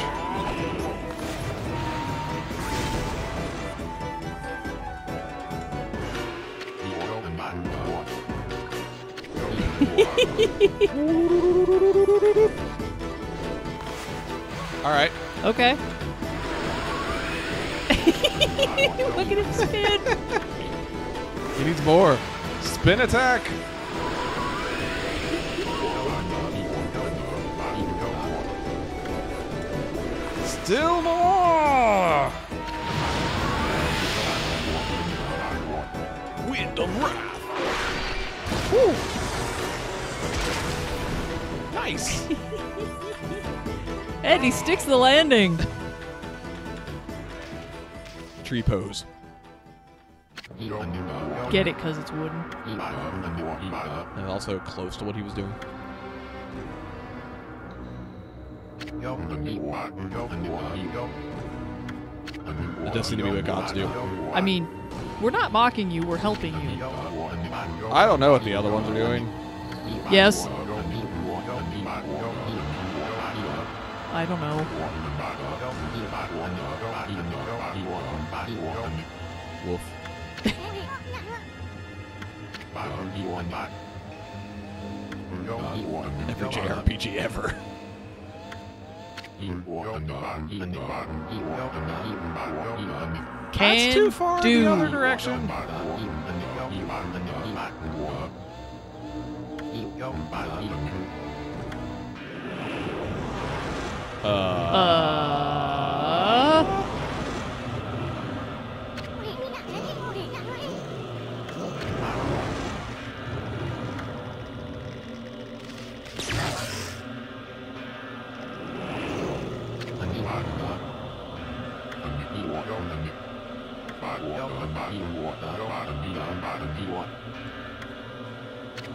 Spin attack. Still more. Wind of Wrath! Nice. and he sticks the landing. Tree pose. Get it, because it's wooden. And also close to what he was doing. It does seem to be what gods do. I mean, we're not mocking you, we're helping you. I don't know what the other ones are doing. Yes? I don't know. Every JRPG ever. Can That's too far do. the other direction. Uh, Uh.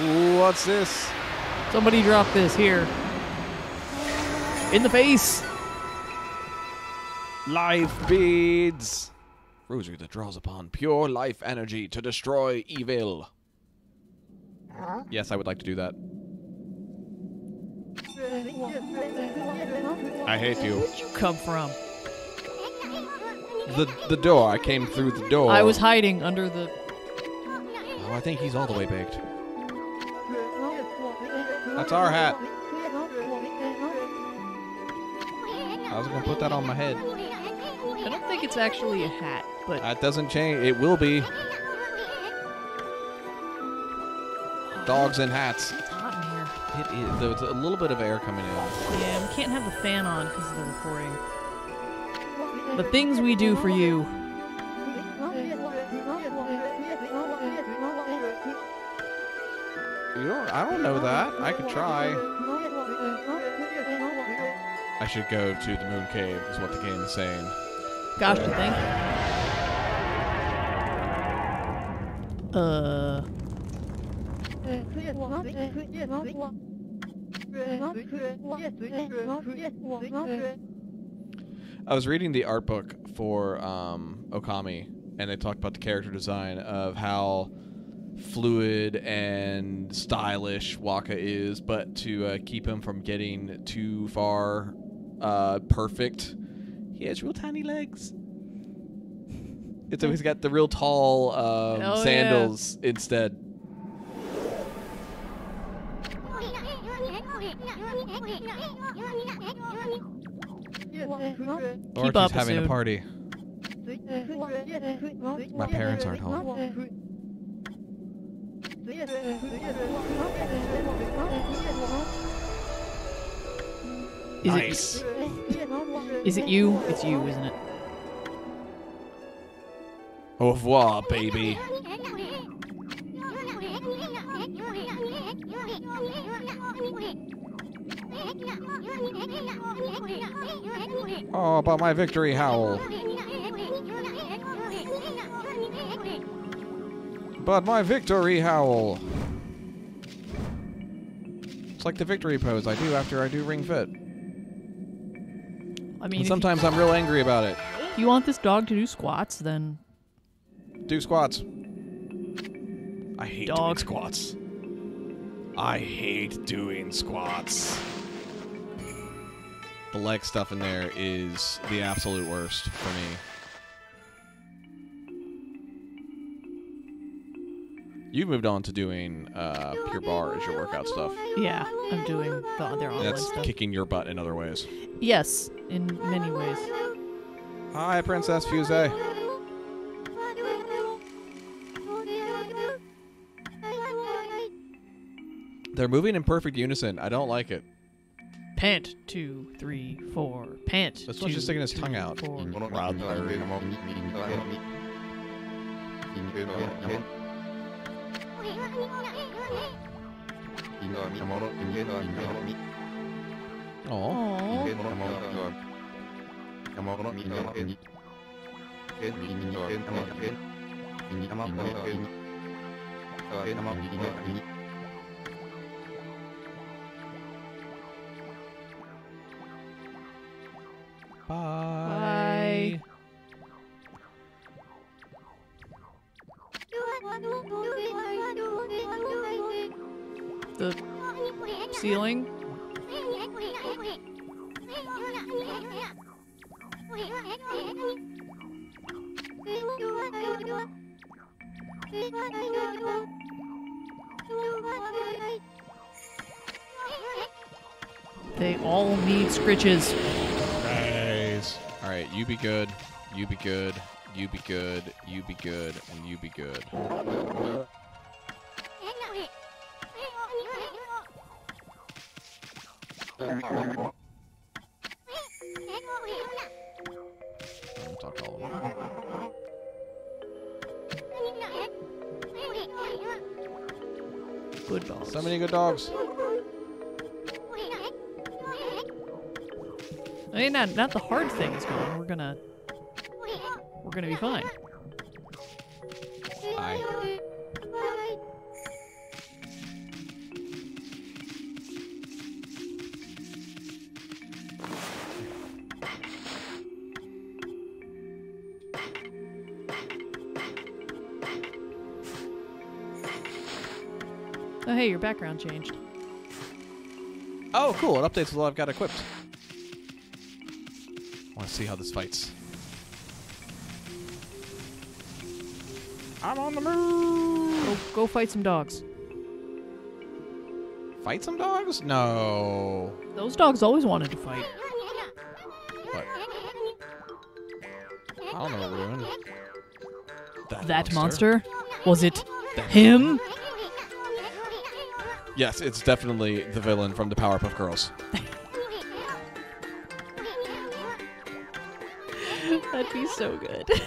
Ooh, what's this? Somebody drop this here. In the face. Life beads. Rosary that draws upon pure life energy to destroy evil. Yes, I would like to do that. I hate you. Where'd you come from? The the door. I came through the door. I was hiding under the. Oh, I think he's all the way baked. That's our hat. I was gonna put that on my head. I don't think it's actually a hat, but That doesn't change. It will be. Dogs and hats. it's hot in here. It is. There's a little bit of air coming in. Yeah, we can't have the fan on because of the recording. The things we do for you. Don't, I don't know that. I could try. I should go to the moon cave, is what the game is saying. Gosh, to think. Uh, I was reading the art book for um, Okami, and they talked about the character design of how fluid and stylish Waka is, but to uh, keep him from getting too far uh, perfect, he has real tiny legs. And so he's got the real tall um, Oh, yeah. sandals instead. Keep he's up, having a party. My parents aren't home. Is Nice. it is it you? It's you, isn't it? Au revoir, baby. Ah, oh, about my victory howl. But my victory howl. It's like the victory pose I do after I do ring fit. I mean, And sometimes I'm real angry about it. you, you want this dog to do squats, then Do squats. I hate Dog. doing squats. I hate doing squats. The leg stuff in there is the absolute worst for me. You moved on to doing uh, Pure Barre as your workout stuff. yeah, I'm doing the other online That's stuff. kicking your butt in other ways. Yes, in many ways. Hi, Princess Fuse. They're moving in perfect unison. I don't like it. Pant two, three, four. Pant. This one's two, just sticking his tongue out. four. Oh, Aw. bye. Bye. Ceiling. They all need scritches. Nice. All right, you be good. You be good. You be good. You be good. And you be good. Good dogs. So many good dogs. I mean, not not the hard thing is gone. We're gonna we're gonna be fine. Hey, your background changed. Oh, cool. It updates what I've got equipped. I want to see how this fights. I'm on the move. Go go fight some dogs. Fight some dogs? No. Those dogs always wanted to fight. What? I don't know what we're doing. That monster? Was it him? Yes, it's definitely the villain from the Powerpuff Girls. That'd be so good.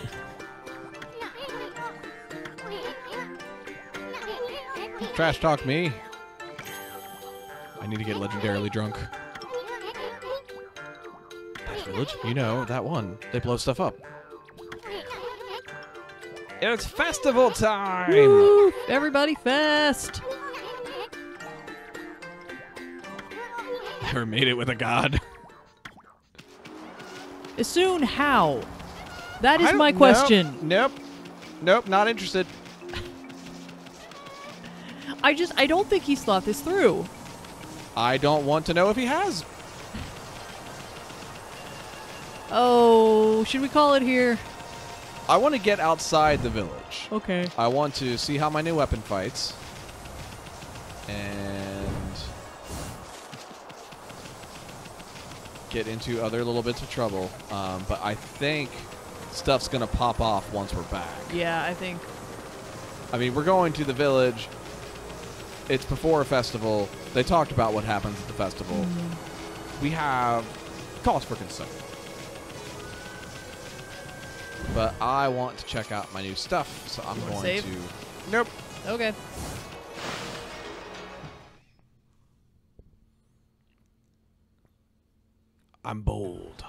Trash talk me. I need to get legendarily drunk. Patch Village? You know, that one. They blow stuff up. It's festival time! Woo! Everybody fest! Never made it with a god. Soon, how? That is I is don't- my nope, question. Nope. Nope, not interested. I just, I don't think he's thought this through. I don't want to know if he has. Oh, should we call it here? I want to get outside the village. Okay. I want to see how my new weapon fights. Get into other little bits of trouble. Um, but I think stuff's going to pop off once we're back. Yeah, I think. I mean, we're going to the village. It's before a festival. They talked about what happens at the festival. We have cause for concern. But I want to check out my new stuff, so I'm going save? to. Nope. Okay. I'm bold.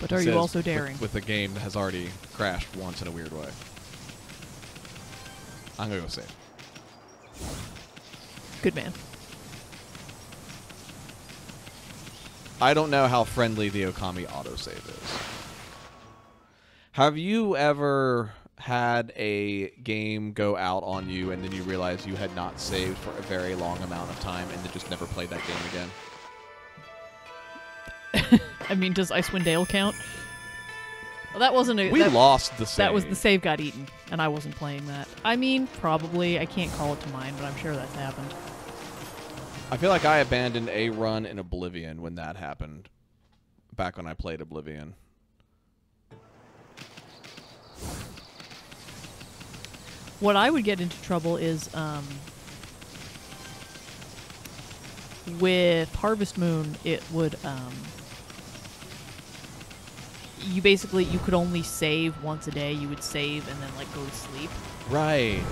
But It are you says also with- daring? With, a game that has already crashed once in a weird way. I'm gonna go save. Good man. I don't know how friendly the Okami autosave is. Have you ever had a game go out on you and then you realize you had not saved for a very long amount of time and then just never played that game again? I mean, does Icewind Dale count? Well, that wasn't a. We that, lost the save. That was the save got eaten, and I wasn't playing that. I mean, probably. I can't call it to mind, but I'm sure that's happened. I feel like I abandoned a run in Oblivion when that happened. Back when I played Oblivion. What I would get into trouble is um, with Harvest Moon. It would um, you basically you could only save once a day. You would save and then like go to sleep. Right.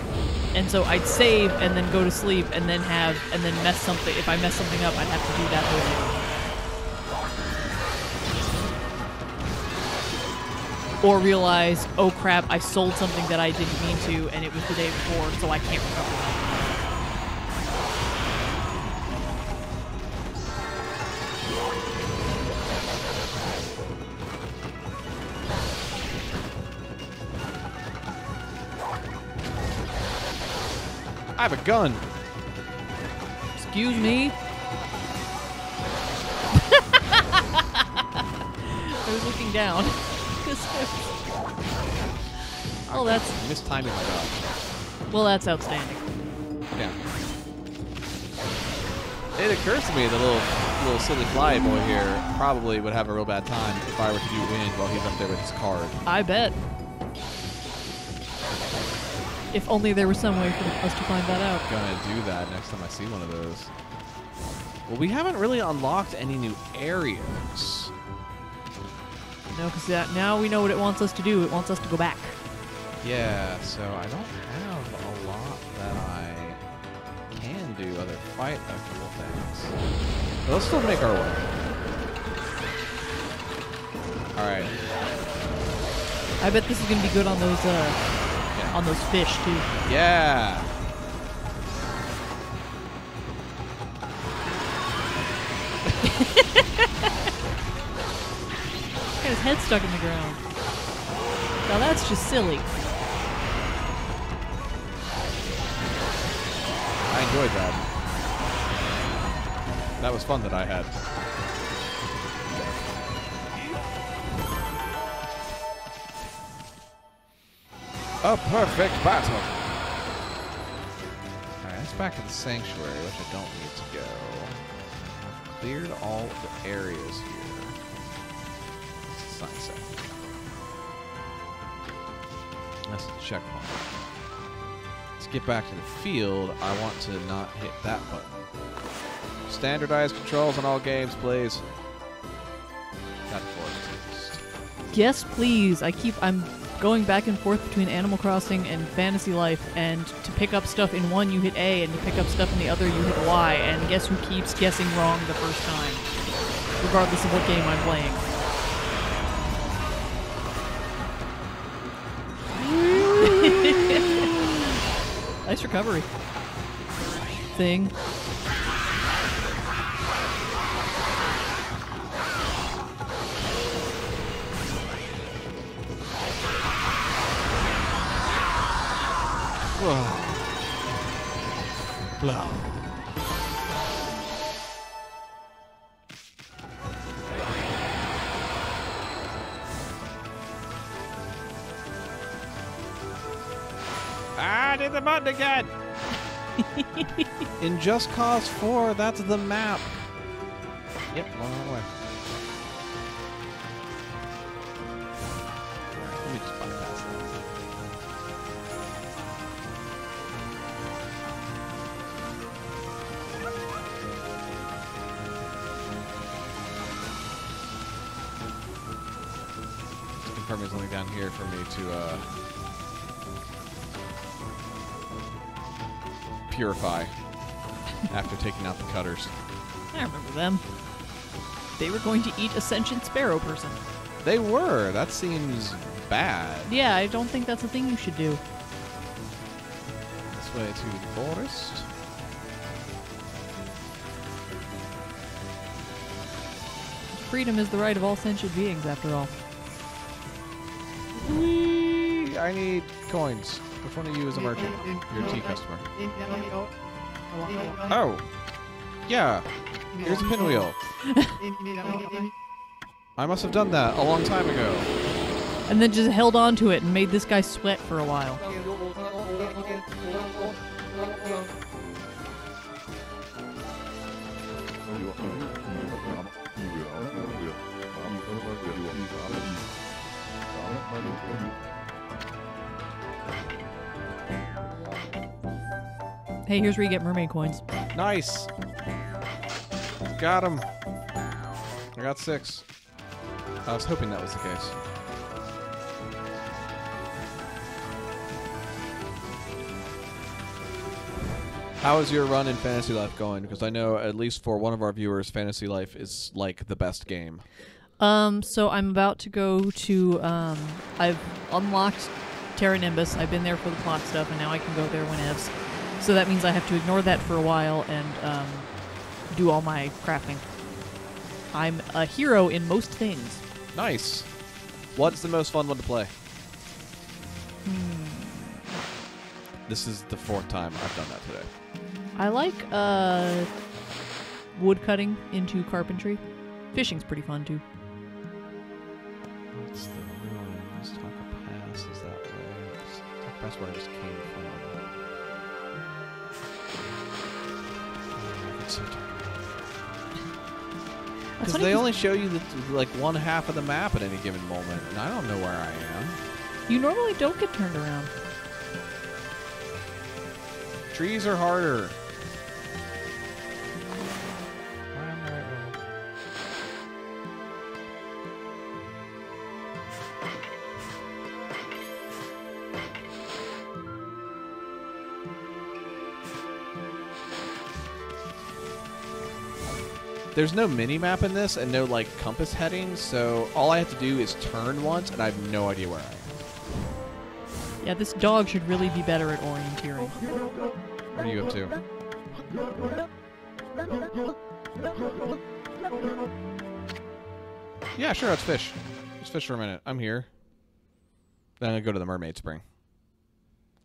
And so I'd save and then go to sleep and then have and then mess something. If I mess something up, I'd have to do that whole thing. Or realize, oh crap, I sold something that I didn't mean to, and it was the day before, so I can't recover have a gun. Excuse me. I was looking down. oh, that's Mistiming my dodge. well, that's outstanding. Yeah. It occurs to me the little little silly fly boy here probably would have a real bad time if I were to do wind while he's up there with his card. I bet. If only there was some way for us to find that out. Gonna do that next time I see one of those. Well, we haven't really unlocked any new areas. No, because now we know what it wants us to do. It wants us to go back. Yeah, so I don't have a lot that I can do other than fight a couple things. But let's still make our way. Alright. I bet this is gonna be good on those uh. On those fish too. Yeah. Got his head stuck in the ground. Now that's just silly. I enjoyed that. That was fun that I had. A perfect battle. Alright, let's back to the sanctuary, which I don't need to go. I've Cleared all the areas here. Sunset. That's the checkpoint. Let's get back to the field. I want to not hit that button. Standardized controls on all games, please. Got forest. Yes, please. I keep I'm going back and forth between Animal Crossing and Fantasy Life, and to pick up stuff in one you hit A, and to pick up stuff in the other you hit Y, and guess who keeps guessing wrong the first time, regardless of what game I'm playing. nice recovery. Thing. Blow. Ah, I did the button again. In Just Cause 4, that's the map. Yep, one way. Them. They were going to eat a sentient sparrow person. They were. That seems bad. Yeah, I don't think that's a thing you should do. This way to the forest. Freedom is the right of all sentient beings, after all. Whee! I need coins. Which one of you is a merchant? You're a tea customer. Oh. oh. Yeah. Here's a pinwheel. I must have done that a long time ago. And then just held on to it and made this guy sweat for a while. Hey, here's where you get mermaid coins. Nice. Got him. I got six. I was hoping that was the case. How is your run in Fantasy Life going? Because I know at least for one of our viewers, Fantasy Life is like the best game. Um, so I'm about to go to um I've unlocked Terra Nimbus. I've been there for the plot stuff and now I can go there whenevs. So that means I have to ignore that for a while and um do all my crafting. I'm a hero in most things. Nice. What's the most fun one to play? This is the fourth time I've done that today. I like uh wood cutting into carpentry. Fishing's pretty fun too. What's the ruins? Taka Pass is that way. Taka Pass where I just came from. That's Because they only show you the, like one half of the map at any given moment, and I don't know where I am. you normally don't get turned around. Trees are harder. There's no mini map in this and no like compass headings, so all I have to do is turn once and I have no idea where I am. Yeah, this dog should really be better at orienteering. What are you up to? Yeah, sure, let's fish. Let's fish for a minute. I'm here. Then I'm gonna go to the mermaid spring.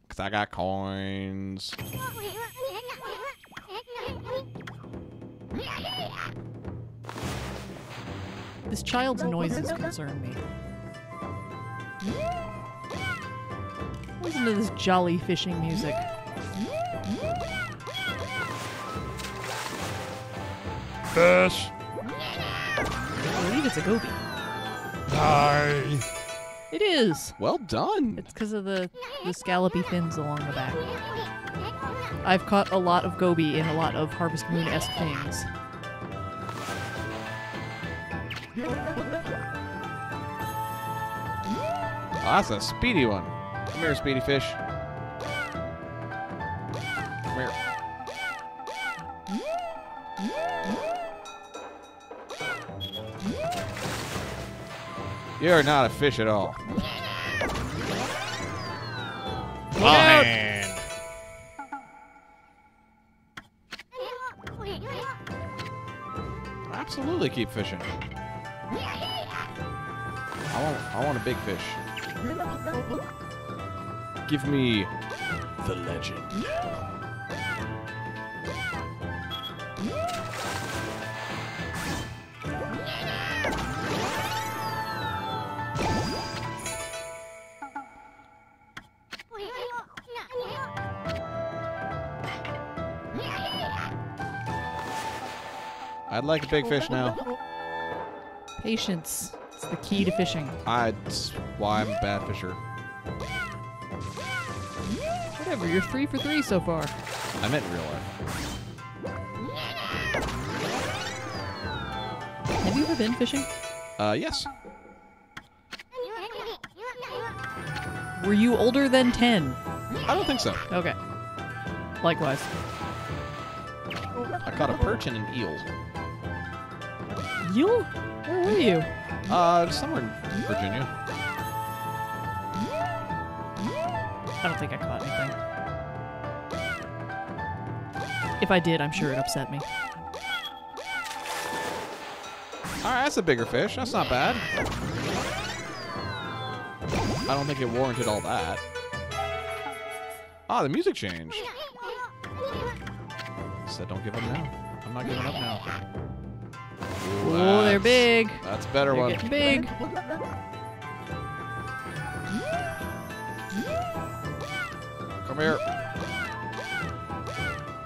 Cause I got coins. This child's noises concern me. Listen to this jolly fishing music. Fish! I believe it's a goby. Die! It is. Well done. It's because of the the scallopy fins along the back. I've caught a lot of goby in a lot of Harvest Moon esque things. Oh, that's a speedy one. Come here, speedy fish. Come here. You're not a fish at all. Look! Oh, absolutely keep fishing. I want I want a big fish. Give me the legend. I'd like a big fish now. Patience. The key to fishing. I, that's why I'm a bad fisher. Whatever, you're three for three so far. I meant in real life. Have you ever been fishing? Uh, yes. Were you older than 10? I don't think so. Okay. Likewise. I caught a perch and an eel. You? Where were you? Uh, somewhere in Virginia. I don't think I caught anything. If I did, I'm sure it upset me. All right, that's a bigger fish. That's not bad. I don't think it warranted all that. Ah, the music changed. Said don't give up now. I'm not giving up now. Oh, they're big. That's a better They're one. big. Come here.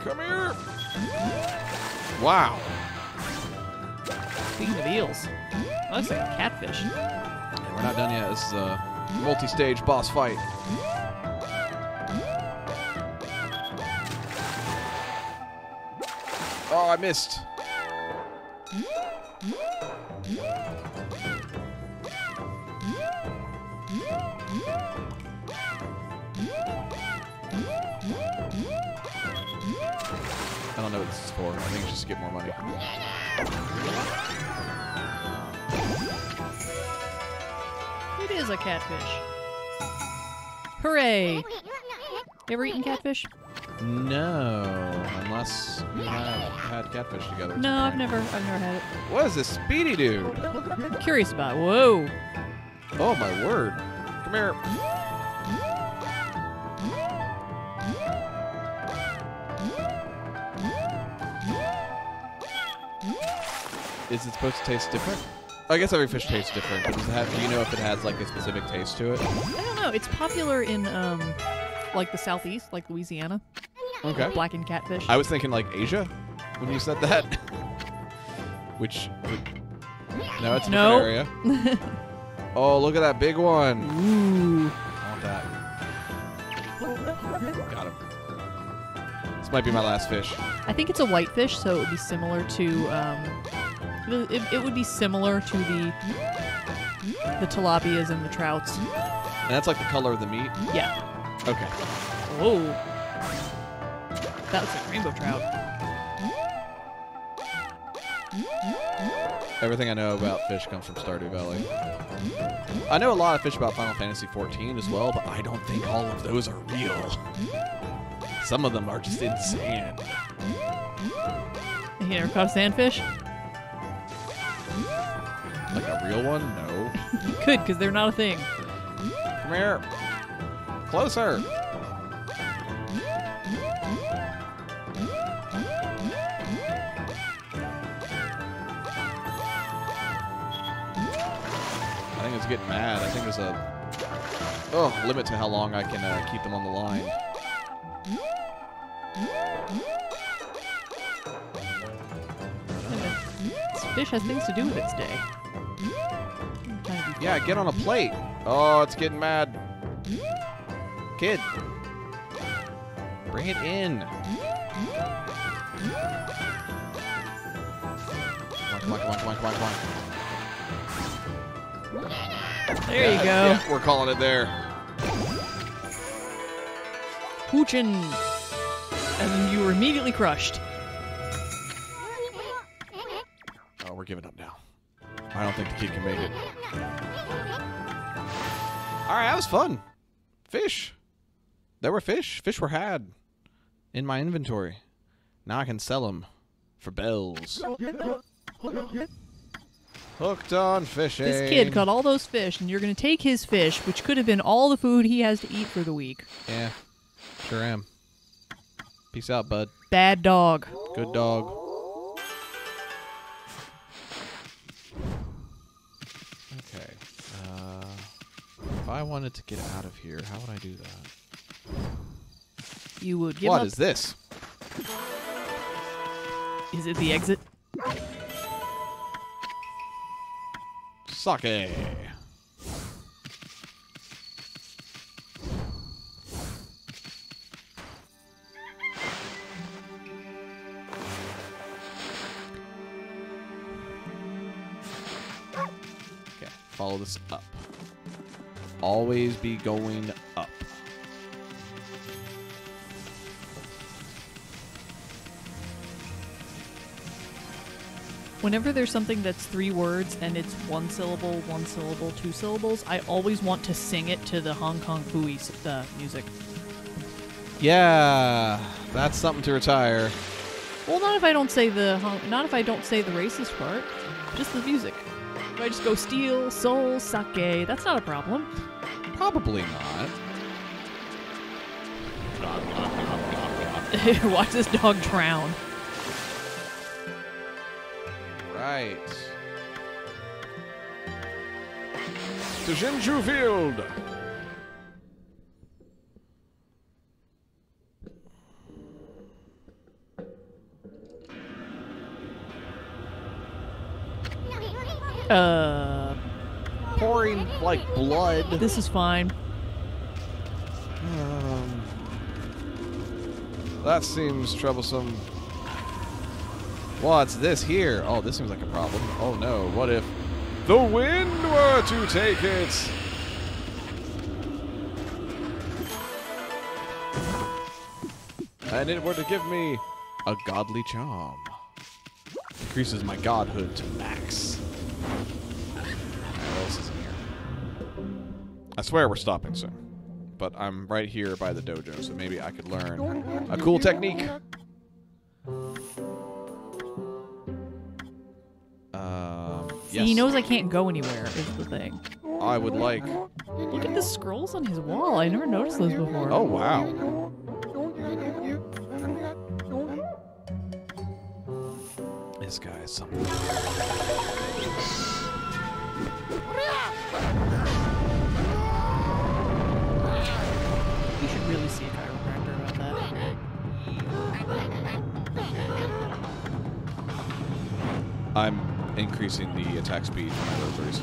Come here. Wow. Speaking of eels, that looks like a catfish. We're not done yet. This is a multi-stage boss fight. Oh, I missed. It is a catfish. Hooray! You ever eaten catfish? No, unless we have had catfish together. No, I've never, I've never had it. What is this speedy dude? I'm curious about. It. Whoa! Oh my word! Come here. Is it supposed to taste different? I guess every fish tastes different, does it have, do you know if it has like a specific taste to it? I don't know. It's popular in um, like the southeast, like Louisiana. Okay. Blackened catfish. I was thinking like Asia. when you said that. Which, no, it's a No. different area. oh, look at that big one. Ooh. I want that. Got him. This might be my last fish. I think it's a whitefish, so it would be similar to. Um, it, it would be similar to the the tilapias and the trouts. And that's like the color of the meat. Yeah. Okay. Whoa. That looks like rainbow trout. Everything I know about fish comes from Stardew Valley. I know a lot of fish about Final Fantasy XIV as well, but I don't think all of those are real. Some of them are just in sand. You never caught a sandfish? Like a real one? No. You could, because they're not a thing. Come here. Closer. I think it's getting mad. I think there's a oh limit to how long I can uh, keep them on the line. This fish has things to do with its day. Trying to be Yeah, get on a plate. Oh, it's getting mad. Kid. Bring it in. Come on, come on, come on, come on, come on, come on. There you go. yeah, we're calling it there. Poochin. And then you were immediately crushed. Oh, we're giving up now. I don't think the kid can make it. All right, that was fun. Fish. There were fish. Fish were had in my inventory. Now I can sell them for bells. Hooked on fishing. This kid caught all those fish, and you're going to take his fish, which could have been all the food he has to eat for the week. Yeah, sure am. Peace out, bud. Bad dog. Good dog. If I wanted to get out of here, how would I do that? You would give What up. is this? Is it the exit? Sake. Okay, follow this up. Always be going up. Whenever there's something that's three words and it's one syllable, one syllable, two syllables, I always want to sing it to the Hong Kong Phooey uh, music. Yeah, that's something to retire. Well, not if I don't say the Hong- not if I don't say the racist part, just the music. If I just go steel, soul, sake, that's not a problem. Probably not. Watch this dog drown. Right. To Shinshu Field. Uh, Pouring like blood. this is fine. Um, that seems troublesome. What's this here? Oh, this seems like a problem. Oh no, what if the wind were to take it? And it were to give me a godly charm. Increases my godhood to max. I swear we're stopping soon. But I'm right here by the dojo, so maybe I could learn a cool technique. Um, See, yes, he knows I can't go anywhere. Is the thing. I would like. Look at the scrolls on his wall. I never noticed those before. Oh wow! This guy is something. I'm increasing the attack speed for my rosaries.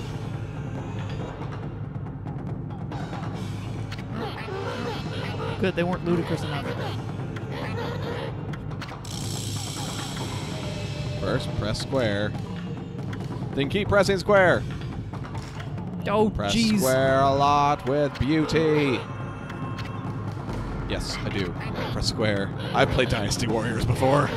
Good, they weren't ludicrous enough. First, press square. Then keep pressing square. Oh, Press jeez. square a lot with beauty. Yes, I do. Press square. I've played Dynasty Warriors before.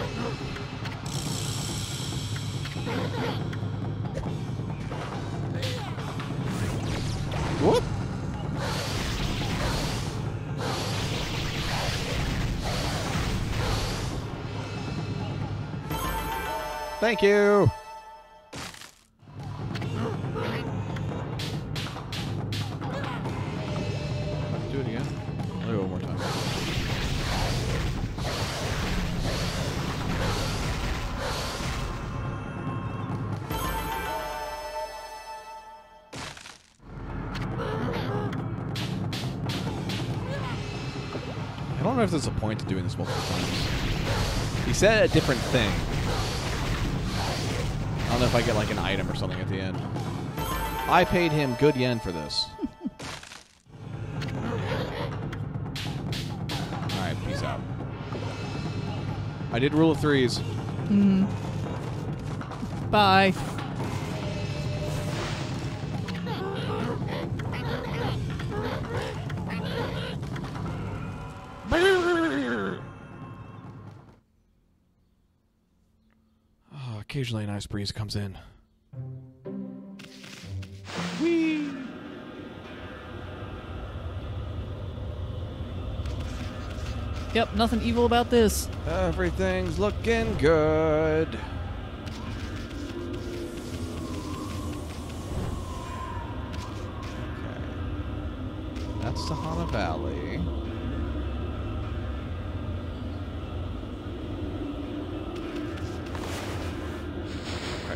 Thank you. Do it again. I'll do it one more time. I don't know if there's a point to doing this multiple times. He said a different thing. I don't know if I get like an item or something at the end. I paid him good yen for this. Alright, peace out. I did rule of threes. Hmm. Bye. Occasionally a nice breeze comes in. Yep, nothing evil about this. Everything's looking good. Okay. That's Tahana Valley.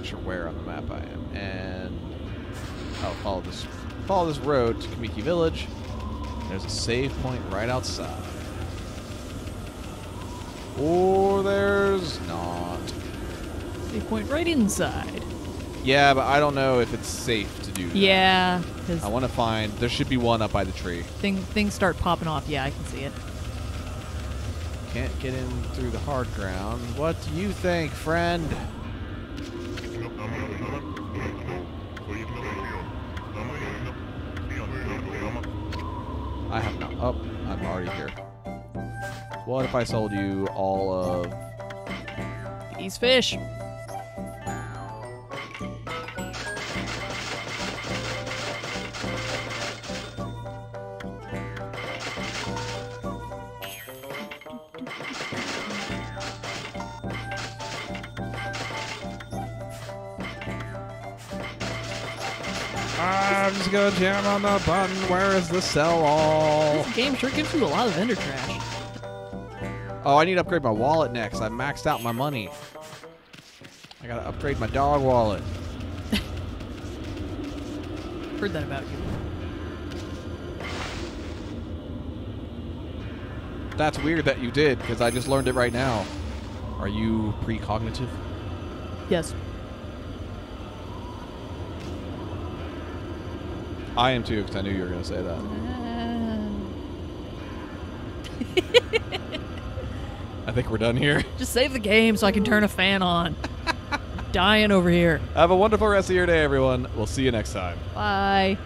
Sure where on the map I am. And I'll follow this follow this road to Kamiki Village. There's a save point right outside. Or there's not. Save point right inside. Yeah, but I don't know if it's safe to do that. Yeah, because I want to find. There should be one up by the tree. thing, things start popping off. Yeah, I can see it. Can't get in through the hard ground. What do you think, friend? If I sold you all of. These fish. I'm just gonna jam on the button. Where is the sell all? This game sure gives you a lot of vendor trash. Oh, I need to upgrade my wallet next. I maxed out my money. I gotta upgrade my dog wallet. Heard that about you. That's weird that you did, because I just learned it right now. Are you precognitive? Yes. I am too, because I knew you were gonna say that. I think we're done here. Just save the game so I can turn a fan on. Dying over here. Have a wonderful rest of your day, everyone. We'll see you next time. Bye.